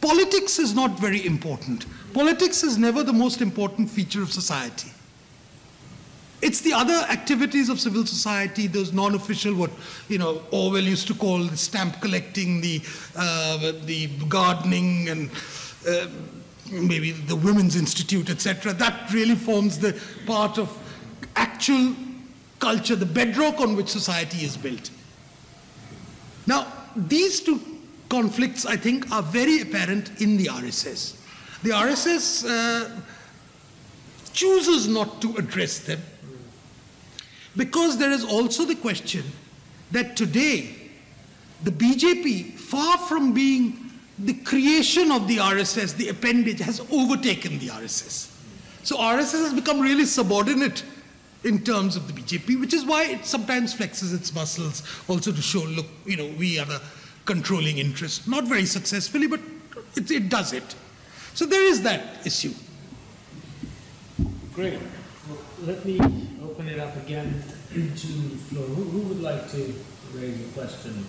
politics is not very important. Politics is never the most important feature of society. It's the other activities of civil society, those non-official, what you know Orwell used to call the stamp collecting, the uh, the gardening, and uh, maybe the women's institute, etc. That really forms the part of actual culture, the bedrock on which society is built. Now, these two conflicts, I think, are very apparent in the RSS. The RSS uh, chooses not to address them because there is also the question that today the BJP, far from being the creation of the RSS, the appendage, has overtaken the RSS. So RSS has become really subordinate in terms of the BJP, which is why it sometimes flexes its muscles also to show, look, you know, we are the controlling interest. Not very successfully, but it, it does it. So there is that issue. Great. Well, let me open it up again to the floor. Who, who would like to raise a question?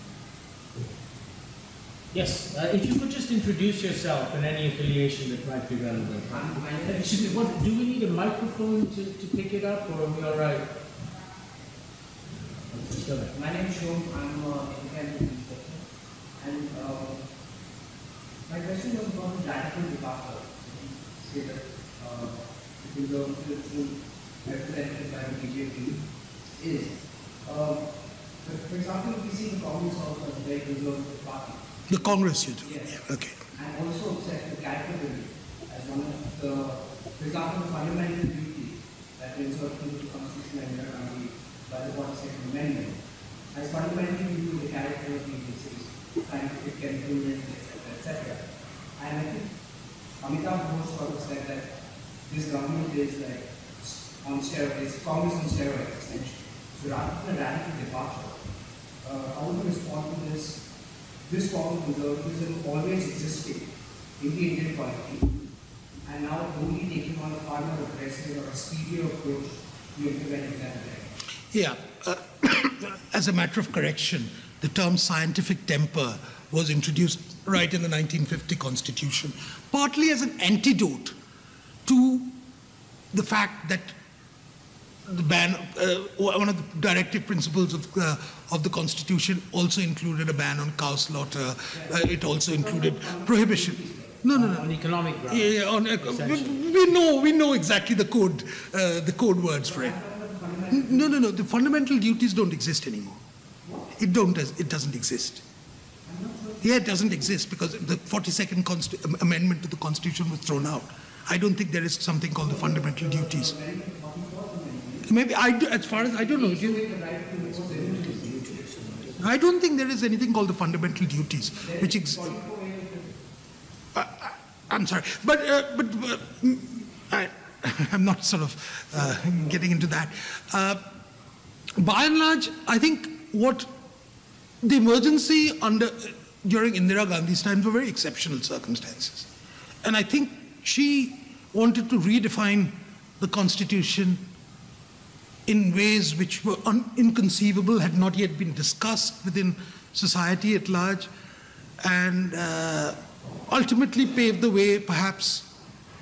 Yes, uh, if you could just introduce yourself and any affiliation that might be relevant. What, do we need a microphone to, to pick it up, or are we all right? My name is Shom. I'm uh, independent researcher. And uh, my question was about the. Say that uh, represented by the BJP is, uh, for example, we see the Congress also as a very conservative party, the Congress you do? Yes. Yeah, okay. And also set the category as one of the, for example, the fundamental duty that is inserted into the Constitution and Country by the 42nd Amendment as fundamentally due to the character of the agencies, scientific independence, etc., etc. And I think Amitav Ghosh sort of said that this government is like on steroids, Congress on steroids, essentially. So rather than a radical departure, uh, how would you respond to this this form of conservatism always existed in the Indian polity and now only taking on a far more aggressive or a speedier approach to implementing that Yeah. Uh, as a matter of correction, the term scientific temper was introduced right in the 1950 Constitution, partly as an antidote to the fact that the ban, uh, one of the directive principles of, uh, of the Constitution also included a ban on cow slaughter. Uh, it also included prohibition. No, no, no. On economic grounds. Yeah, yeah, on, we know, we know exactly the code, uh, the code words for it. No, no, no. The fundamental duties don't exist anymore. It don't. It doesn't exist. Yeah, it doesn't exist because the 42nd Consti- amendment to the Constitution was thrown out. I don't think there is something called the fundamental duties. Maybe I, do, as far as I don't know. Do you, I don't think there is anything called the fundamental duties, which ex- I, am sorry, but uh, but uh, I, I'm not sort of uh, getting into that. Uh, by and large, I think what the emergency under during Indira Gandhi's times were very exceptional circumstances, and I think she wanted to redefine the constitution in ways which were inconceivable, had not yet been discussed within society at large, and uh, ultimately paved the way, perhaps,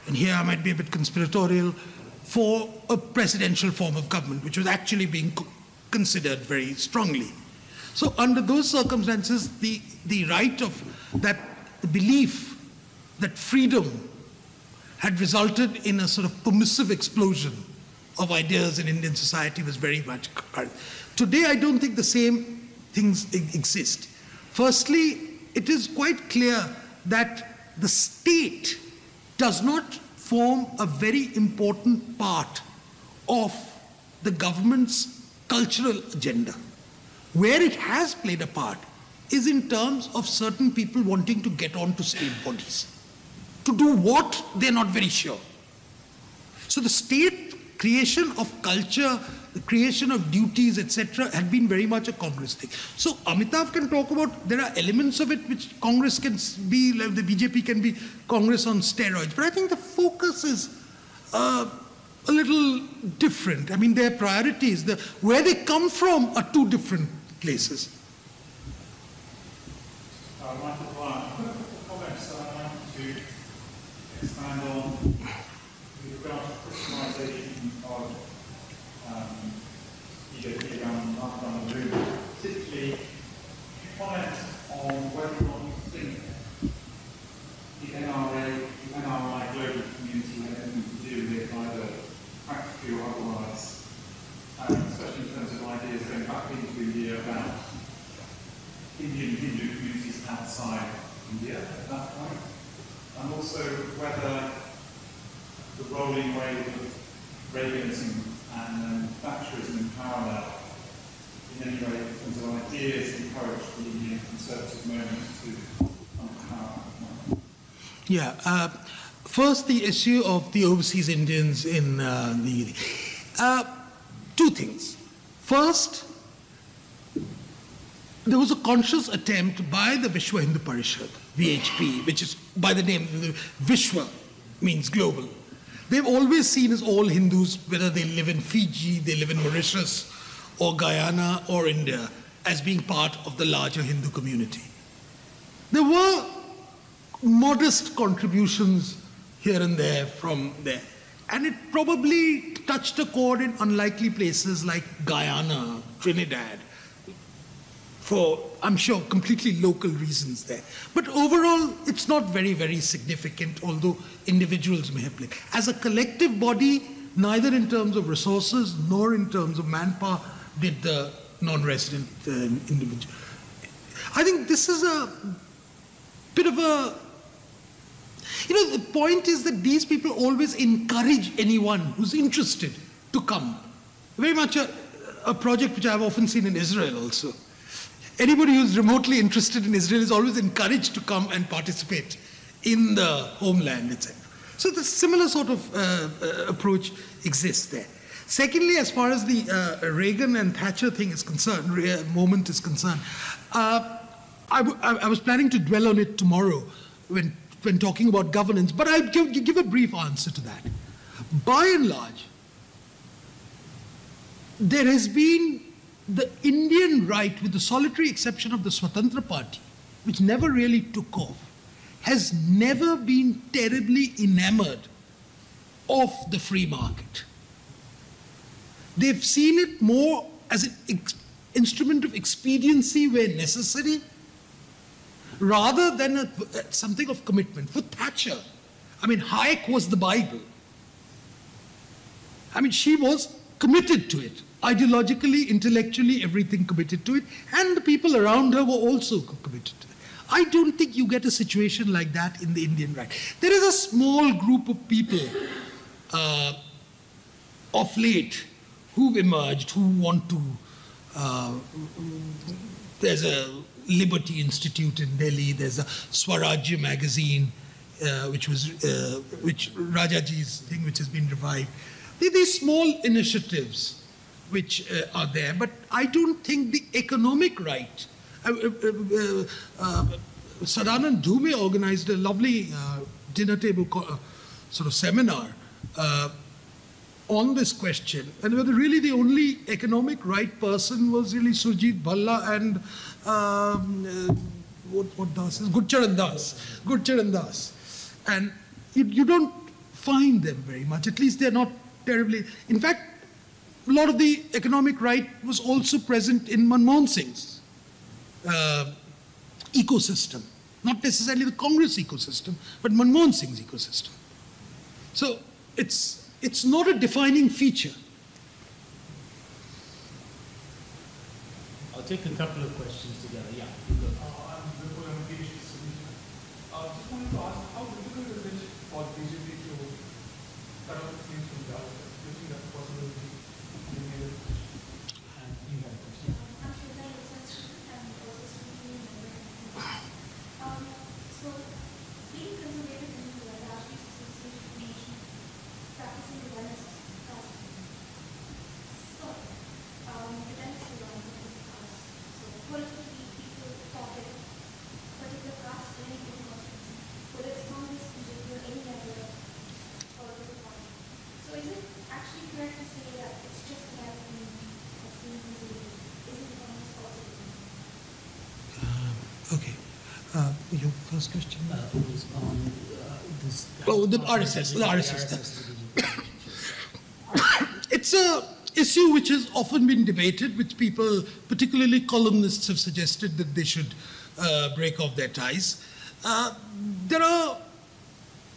and here I might be a bit conspiratorial, for a presidential form of government, which was actually being co- considered very strongly. So, under those circumstances, the, the right of that, the belief that freedom had resulted in a sort of permissive explosion of ideas in Indian society was very much current. Today, I don't think the same things exist. Firstly, it is quite clear that the state does not form a very important part of the government's cultural agenda. Where it has played a part is in terms of certain people wanting to get on to state bodies. To do what, they're not very sure. So the state creation of culture, the creation of duties, etc., had been very much a Congress thing. So Amitav can talk about there are elements of it which Congress can be, like the BJP can be Congress on steroids. But I think the focus is uh, a little different. I mean, their priorities, the, where they come from, are two different places. Uh, I to expand on with regard to crystallisation of um, BJP around, around the room. Particularly, can you comment on whether or not you think the NRA, the NRI global community had anything to do with either practically or otherwise, um, especially in terms of ideas going back into India about Indian Hindu communities outside India at that point, and also whether the rolling wave of Reaganism and um, Thatcherism in parallel, in any way, in terms of ideas, encouraged the Indian conservative movement to come to power. Yeah. Uh, first, the issue of the overseas Indians in uh, the. Uh, two things. First, there was a conscious attempt by the Vishwa Hindu Parishad, VHP, which is by the name Vishwa means global. They've always seen as all Hindus, whether they live in Fiji, they live in Mauritius, or Guyana, or India, as being part of the larger Hindu community. There were modest contributions here and there from there. And it probably touched a chord in unlikely places like Guyana, Trinidad, for, I'm sure, completely local reasons there. But overall, it's not very, very significant, although individuals may have played. As a collective body, neither in terms of resources nor in terms of manpower did the non resident uh, individual. I think this is a bit of a you know, the point is that these people always encourage anyone who's interested to come. Very much a, a project which I've often seen in Israel also. Anybody who's remotely interested in Israel is always encouraged to come and participate in the homeland, etc. So the similar sort of uh, uh, approach exists there. Secondly, as far as the uh, Reagan and Thatcher thing is concerned, moment is concerned, uh, I, I was planning to dwell on it tomorrow when when talking about governance, but I'll give, give a brief answer to that. By and large, there has been the Indian right, with the solitary exception of the Swatantra Party, which never really took off, has never been terribly enamored of the free market. They've seen it more as an instrument of expediency where necessary, rather than a, something of commitment. For Thatcher, I mean, Hayek was the Bible. I mean, she was committed to it. Ideologically, intellectually, everything committed to it. And the people around her were also committed to it. I don't think you get a situation like that in the Indian right. There is a small group of people uh, of late who've emerged who want to. Uh, there's a Liberty Institute in Delhi. There's a Swarajya magazine, uh, which was uh, which Rajaji's thing, which has been revived. There are these small initiatives which uh, are there, but I don't think the economic right. Uh, uh, uh, uh, Sadanand Dhume organized a lovely dinner table sort of seminar on this question, and whether really the only economic right person was really Surjit Bhalla and um, uh, what, what Das is Gurcharan Das, Gurcharan Das, and you, you don't find them very much. At least they're not terribly. In fact, a lot of the economic right was also present in Manmohan Singh's uh, ecosystem, not necessarily the Congress ecosystem, but Manmohan Singh's ecosystem. So it's it's not a defining feature. I'll take a couple of questions together. Yeah. Uh, I'm Vipul Mukesh Solution. Uh, just wanted to ask, how difficult is it for BJP to cut off things from the outside? Do you think that's a possibility? in the near future? And you had a question. I'm Shweta Yosef and also speaking in Nagaland. Um, so, being conservative in India largely associated with nation practicing the wellness caste. So, um, the wellness is one of these caste. So, politically, people target particular caste when it is constitution, whether it's Congress, BJP, or any other political party. So, is it actually correct to say that it's just a matter of being of being conservative? Is it economics possible? Okay. Uh, your first question? Uh, was on uh, this. Oh, the how- RSS, the RSS. RSS. It's a issue which has often been debated, which people, particularly columnists, have suggested that they should uh, break off their ties. Uh, there are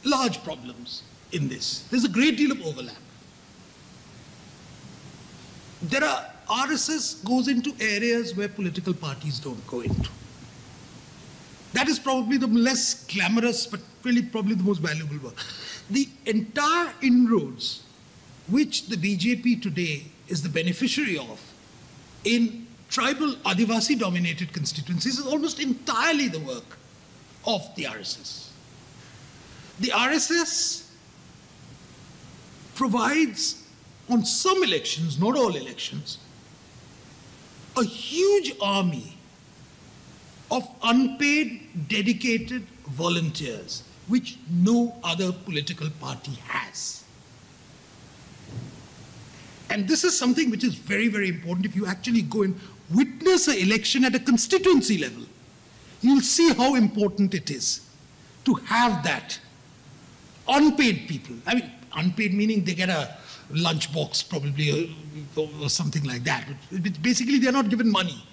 large problems in this. There's a great deal of overlap. There are RSS goes into areas where political parties don't go into. That is probably the less glamorous, but really probably the most valuable work. The entire inroads which the BJP today is the beneficiary of in tribal Adivasi dominated constituencies is almost entirely the work of the RSS. The RSS provides on some elections, not all elections, a huge army of unpaid, dedicated volunteers, which no other political party has. And this is something which is very, very important. If you actually go and witness an election at a constituency level, you'll see how important it is to have that. Unpaid people, I mean, unpaid meaning they get a lunch box probably or, or something like that. But- basically, they're not given money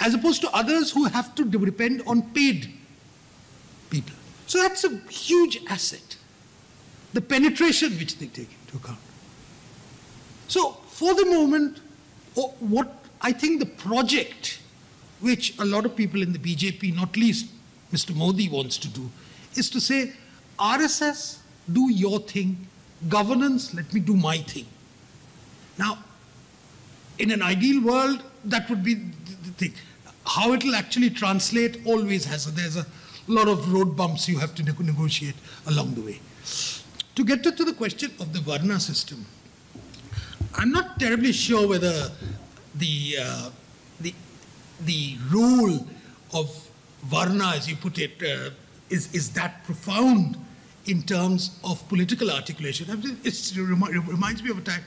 as opposed to others who have to depend on paid people. So that's a huge asset. The penetration which they take into account. So for the moment, what I think the project which a lot of people in the BJP, not least Mr. Modi wants to do, is to say, RSS, do your thing, governance, let me do my thing. Now, in an ideal world, that would be the thing. How it will actually translate always has, there's a lot of road bumps you have to nego- negotiate along the way. To get to, the question of the Varna system, I'm not terribly sure whether the, uh, the, the role of Varna, as you put it, uh, is, is that profound in terms of political articulation. It reminds me of a time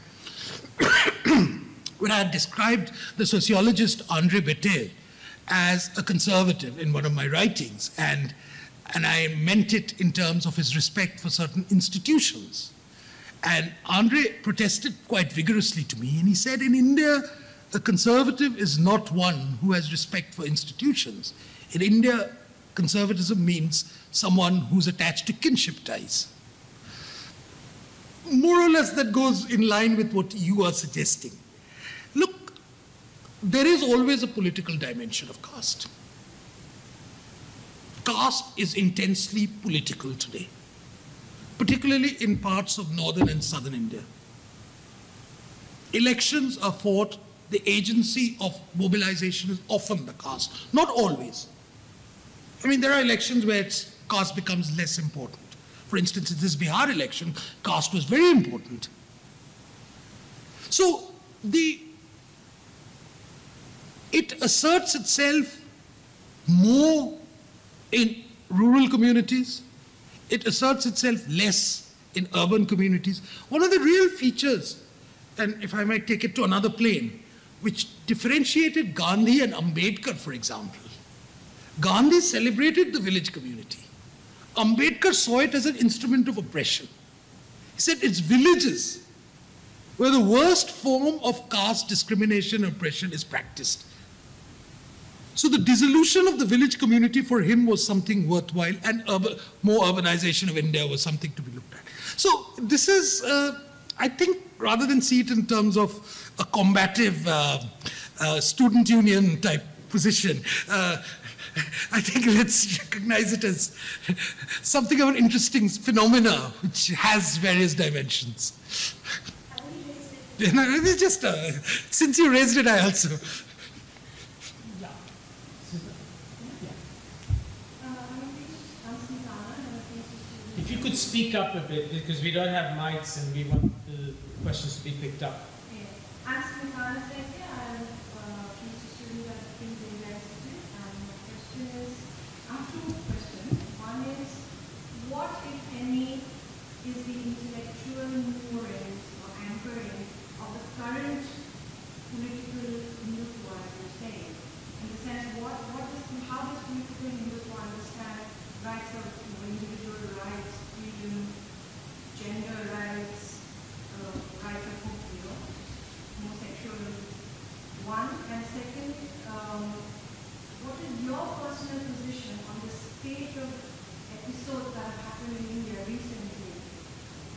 when I had described the sociologist Andre Beteille as a conservative in one of my writings, and, and I meant it in terms of his respect for certain institutions. And Andre protested quite vigorously to me, and he said, In India, a conservative is not one who has respect for institutions. In India, conservatism means someone who's attached to kinship ties. More or less, that goes in line with what you are suggesting. There is always a political dimension of caste. Caste is intensely political today, particularly in parts of northern and southern India. Elections are fought, the agency of mobilization is often the caste, not always. I mean, there are elections where caste becomes less important. For instance, in this Bihar election, caste was very important. So the it asserts itself more in rural communities. It asserts itself less in urban communities. One of the real features, and if I might take it to another plane, which differentiated Gandhi and Ambedkar, for example. Gandhi celebrated the village community. Ambedkar saw it as an instrument of oppression. He said it's villages where the worst form of caste discrimination and oppression is practiced. So the dissolution of the village community for him was something worthwhile, and urban, more urbanization of India was something to be looked at. So this is, uh, I think, rather than see it in terms of a combative uh, uh, student union type position, uh, I think let's recognize it as something of an interesting phenomena which has various dimensions. No, it's just uh, since you raised it, I also. If you could speak up a bit, because we don't have mics and we want the questions to be picked up. Sethi. I'm a PhD student at King's University. And my question is. One is, what, if any, is the intellectual or anchoring of the current political you're saying? In the sense, what, what how does understand rights of you know, individual rights, freedom, gender rights, uh, rights of you know, homosexual one and second um, what is your personal position on the state of episodes that have happened in India recently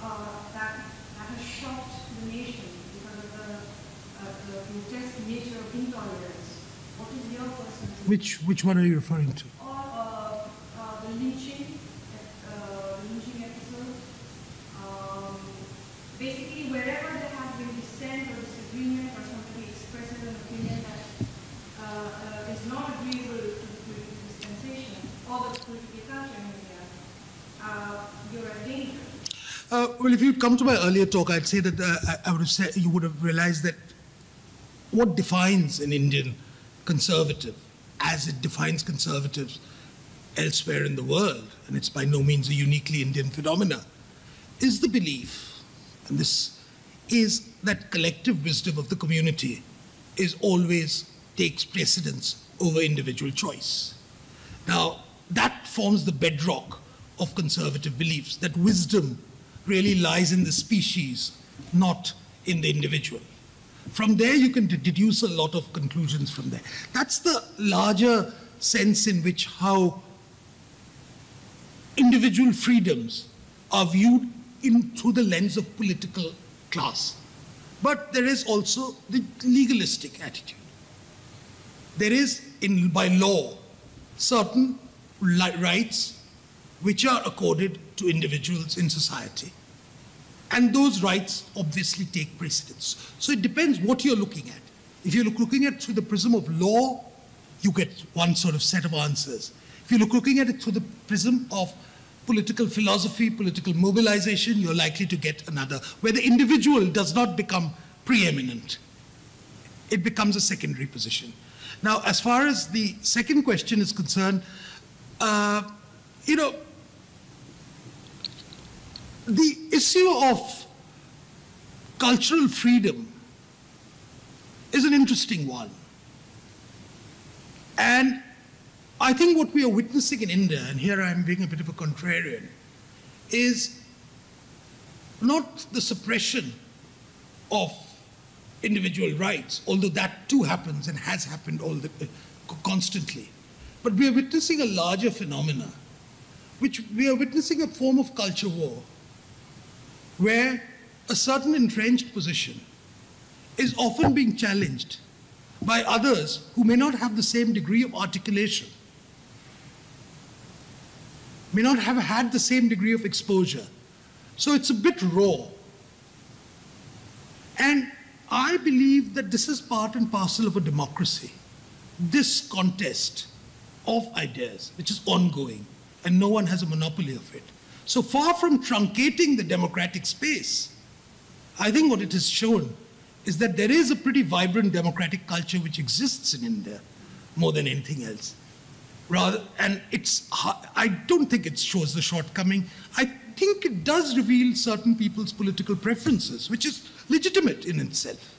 uh, that, that has shocked the nation because of the, uh, the grotesque nature of intolerance what is your personal Which, which one are you referring to? or uh, uh, the lynching, uh, lynching episode. Um, basically, wherever there has been dissent or disagreement or somebody expresses an opinion that uh, uh, is not agreeable to the political dispensation or the political culture in India, uh, you're a danger. Uh, well, if come to my earlier talk, I'd say that uh, I, I would have said you would have realized that what defines an Indian conservative, as it defines conservatives elsewhere in the world, and it's by no means a uniquely Indian phenomena, is the belief, and this is that collective wisdom of the community is always takes precedence over individual choice. Now, that forms the bedrock of conservative beliefs, that wisdom really lies in the species, not in the individual. From there, you can deduce a lot of conclusions from there. That's the larger sense in which how individual freedoms are viewed in through the lens of political class. But there is also the legalistic attitude. There is, in, by law, certain rights which are accorded to individuals in society. And those rights obviously take precedence. So it depends what you're looking at. If you're look- looking at it through the prism of law, you get one sort of set of answers. If you're look- looking at it through the prism of political philosophy, political mobilization, you're likely to get another, where the individual does not become preeminent. It becomes a secondary position. Now, as far as the second question is concerned, uh, you know, the issue of cultural freedom is an interesting one. And I think what we are witnessing in India, and here I'm being a bit of a contrarian, is not the suppression of individual rights, although that too happens and has happened all the, uh, constantly. But we are witnessing a larger phenomena, which we are witnessing a form of culture war, where a certain entrenched position is often being challenged by others who may not have the same degree of articulation, may not have had the same degree of exposure. So it's a bit raw. And I believe that this is part and parcel of a democracy. This contest of ideas, which is ongoing, and no one has a monopoly of it. So far from truncating the democratic space, I think what it has shown is that there is a pretty vibrant democratic culture which exists in India more than anything else. Rather, and it's, I don't think it shows the shortcoming. I think it does reveal certain people's political preferences, which is legitimate in itself.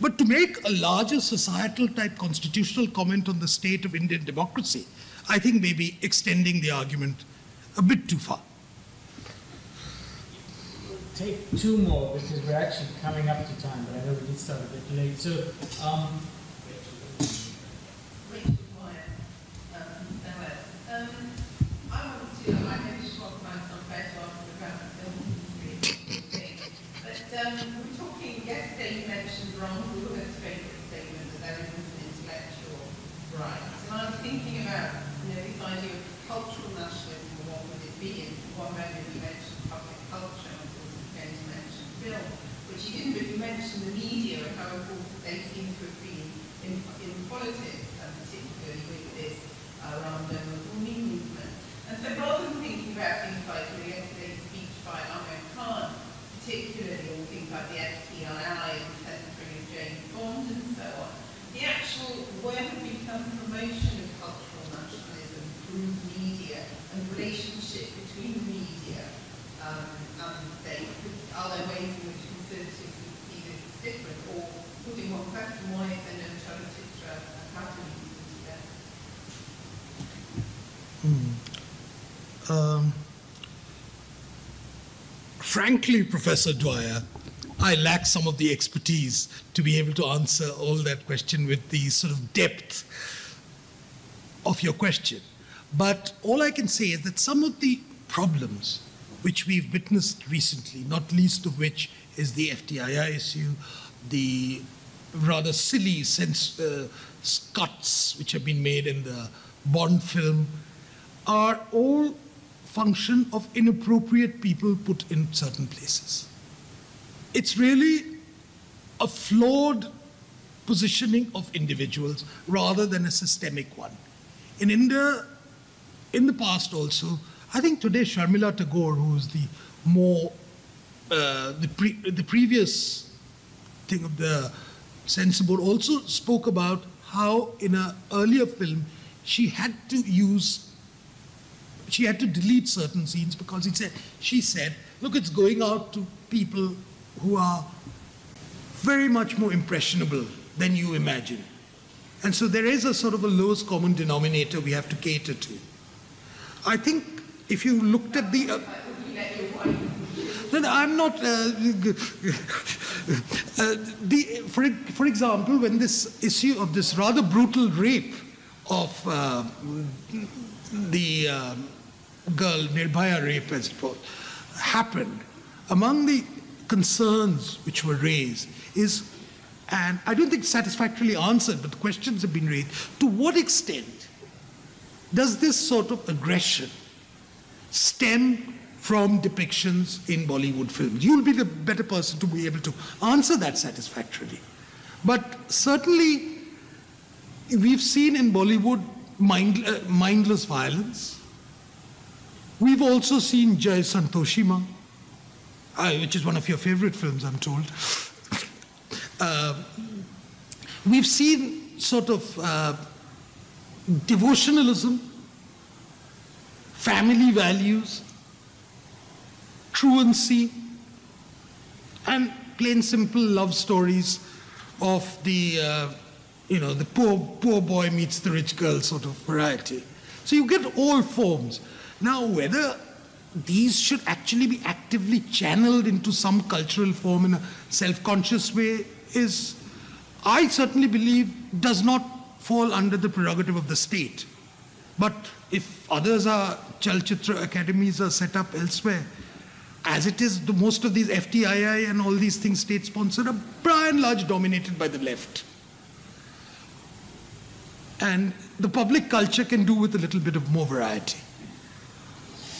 But to make a larger societal type constitutional comment on the state of Indian democracy, I think maybe extending the argument a bit too far take two more because we're actually coming up to time, but I know we did start a bit late. So, um, um, um, I want to, I know you talk about some better about the film industry, but um, we were talking yesterday, you mentioned Ram Guha's favourite statement that it was an intellectual right. And I was thinking about, you know, this idea of cultural nationalism, and one moment you mentioned public culture, and then you mentioned film, which you didn't really mention the media and how important they seem to have been in, in politics, and particularly with this around the Muslim movement. And so rather than thinking about things like yesterday's speech by Aamir Khan, particularly all things like the FTII and the censoring of James Bond and so on, the actual, have we some promotion of cultural nationalism through media and relationship between media um, and state? are there ways in which conservatives would see this as different? Or putting one question, why is there no Chalachitra Academy mm. um, frankly, Professor Dwyer, I lack some of the expertise to be able to answer all that question with the sort of depth of your question. But all I can say is that some of the problems which we've witnessed recently, not least of which is the FTII issue, the rather silly sense, uh, cuts which have been made in the Bond film, are all function of inappropriate people put in certain places. It's really a flawed positioning of individuals rather than a systemic one. In India, in the past also, I think today Sharmila Tagore, who's the more uh, the, pre the previous thing of the sensible, also spoke about how in an earlier film she had to use, she had to delete certain scenes because it said she said, look, it's going out to people who are very much more impressionable than you imagine. And so there is a sort of a lowest common denominator we have to cater to. I think if you looked at the... Uh, I'm not... Uh, uh, the, for, for example, when this issue of this rather brutal rape of uh, the uh, girl, Nirbhaya rape as it was, happened, among the concerns which were raised is, and I don't think satisfactorily answered, but the questions have been raised, to what extent does this sort of aggression stem from depictions in Bollywood films. You'll be the better person to be able to answer that satisfactorily. But certainly, we've seen in Bollywood mind, uh, mindless violence. We've also seen Jai Santoshi Maa, uh, which is one of your favorite films, I'm told. Uh, we've seen sort of uh, devotionalism family values, truancy, and plain simple love stories of the, uh, you know, the poor, poor boy meets the rich girl sort of variety. So you get all forms. Now, whether these should actually be actively channeled into some cultural form in a self conscious way is, I certainly believe, does not fall under the prerogative of the state. But if others are, Chalachitra academies are set up elsewhere, as it is, the, most of these FTII and all these things state sponsored are by and large dominated by the left. And the public culture can do with a little bit of more variety.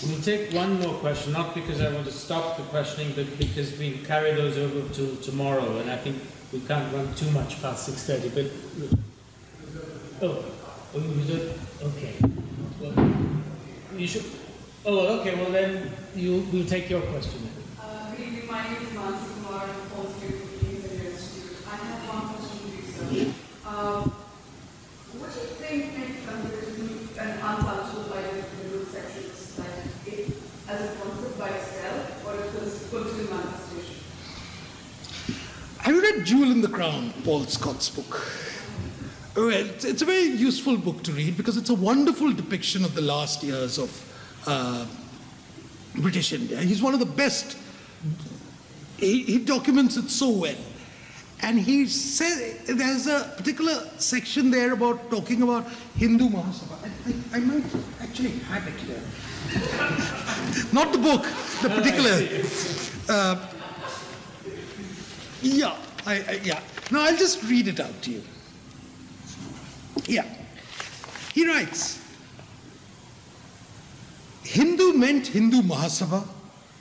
We'll take one more question, not because I want to stop the questioning, but because we carry those over to tomorrow, and I think we can't run too much past 6.30, but... Oh, oh, you reserve? Okay. Well, you should... Oh, okay, well then, you, we'll take your question then. Uh, Good evening, my name is Mansi Kumar, I'm from Street Media Institute. I have one question for you, sir. Uh, What do you think makes conservatism an untouchable by the middle section of society? It, as a concept by itself, or it was political manifestation? Have you read Jewel in the Crown, Paul Scott's book? Well, it's, it's a very useful book to read because it's a wonderful depiction of the last years of uh, British India. He's one of the best, he, he documents it so well. And he says, there's a particular section there about talking about Hindu Mahasabha. I, I, I might actually have it here. Not the book, the particular. Uh, yeah, I, I, yeah. Now I'll just read it out to you. Yeah. He writes Hindu meant Hindu Mahasabha,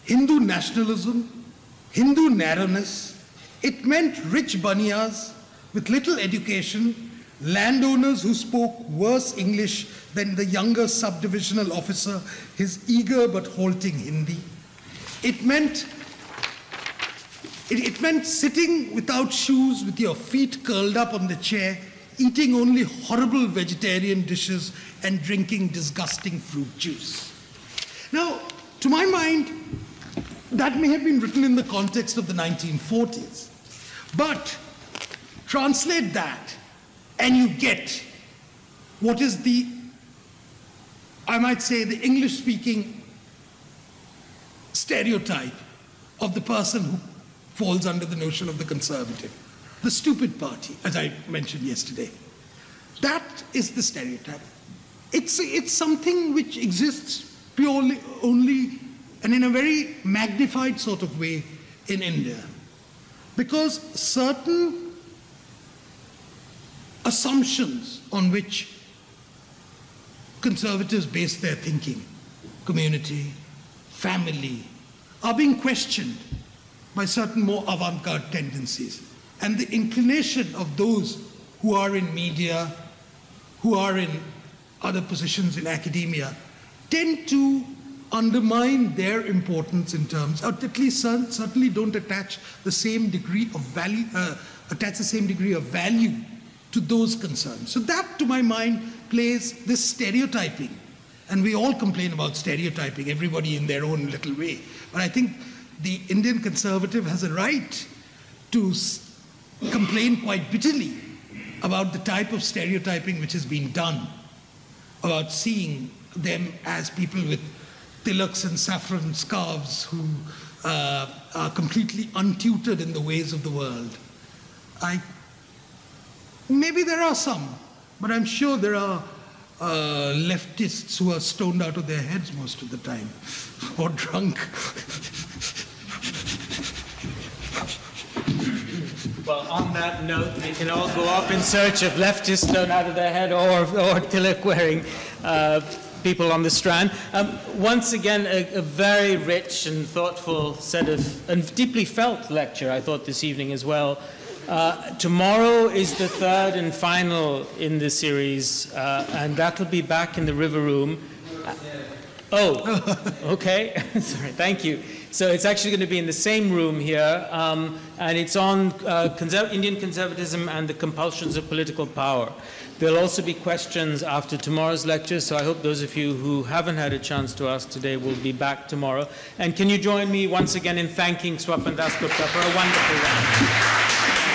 Hindu nationalism, Hindu narrowness. It meant rich banias with little education, landowners who spoke worse English than the younger subdivisional officer, his eager but halting Hindi. It meant it, it, meant sitting without shoes with your feet curled up on the chair, eating only horrible vegetarian dishes and drinking disgusting fruit juice. Now, to my mind, that may have been written in the context of the 1940s. But translate that, and you get what is the, I might say, the English speaking stereotype of the person who falls under the notion of the conservative. The stupid party, as I mentioned yesterday. That is the stereotype. It's, it's something which exists purely, only, and in a very magnified sort of way in India. Because certain assumptions on which conservatives base their thinking, community, family, are being questioned by certain more avant garde tendencies. And the inclination of those who are in media, who are in other positions in academia, tend to undermine their importance in terms, or at least certainly don't attach the same degree of value, uh, attach the same degree of value to those concerns. So that, to my mind, plays this stereotyping. And we all complain about stereotyping, everybody in their own little way. But I think the Indian conservative has a right to complain quite bitterly about the type of stereotyping which has been done, about seeing them as people with tilaks and saffron scarves who uh, are completely untutored in the ways of the world. I, maybe there are some, but I'm sure there are uh, leftists who are stoned out of their heads most of the time or drunk. Well, on that note, we can all go off in search of leftists thrown out of their head or, or tilak wearing uh, people on the strand. Um, once again, a, a, very rich and thoughtful set of, and deeply felt lecture, I thought, this evening as well. Uh, tomorrow is the third and final in the series, uh, and that will be back in the River Room. Uh, oh, okay. Sorry, thank you. So it's actually going to be in the same room here, um, and it's on uh, Indian conservatism and the compulsions of political power. There'll also be questions after tomorrow's lecture, so I hope those of you who haven't had a chance to ask today will be back tomorrow. And can you join me once again in thanking Swapan Dasgupta for a wonderful round?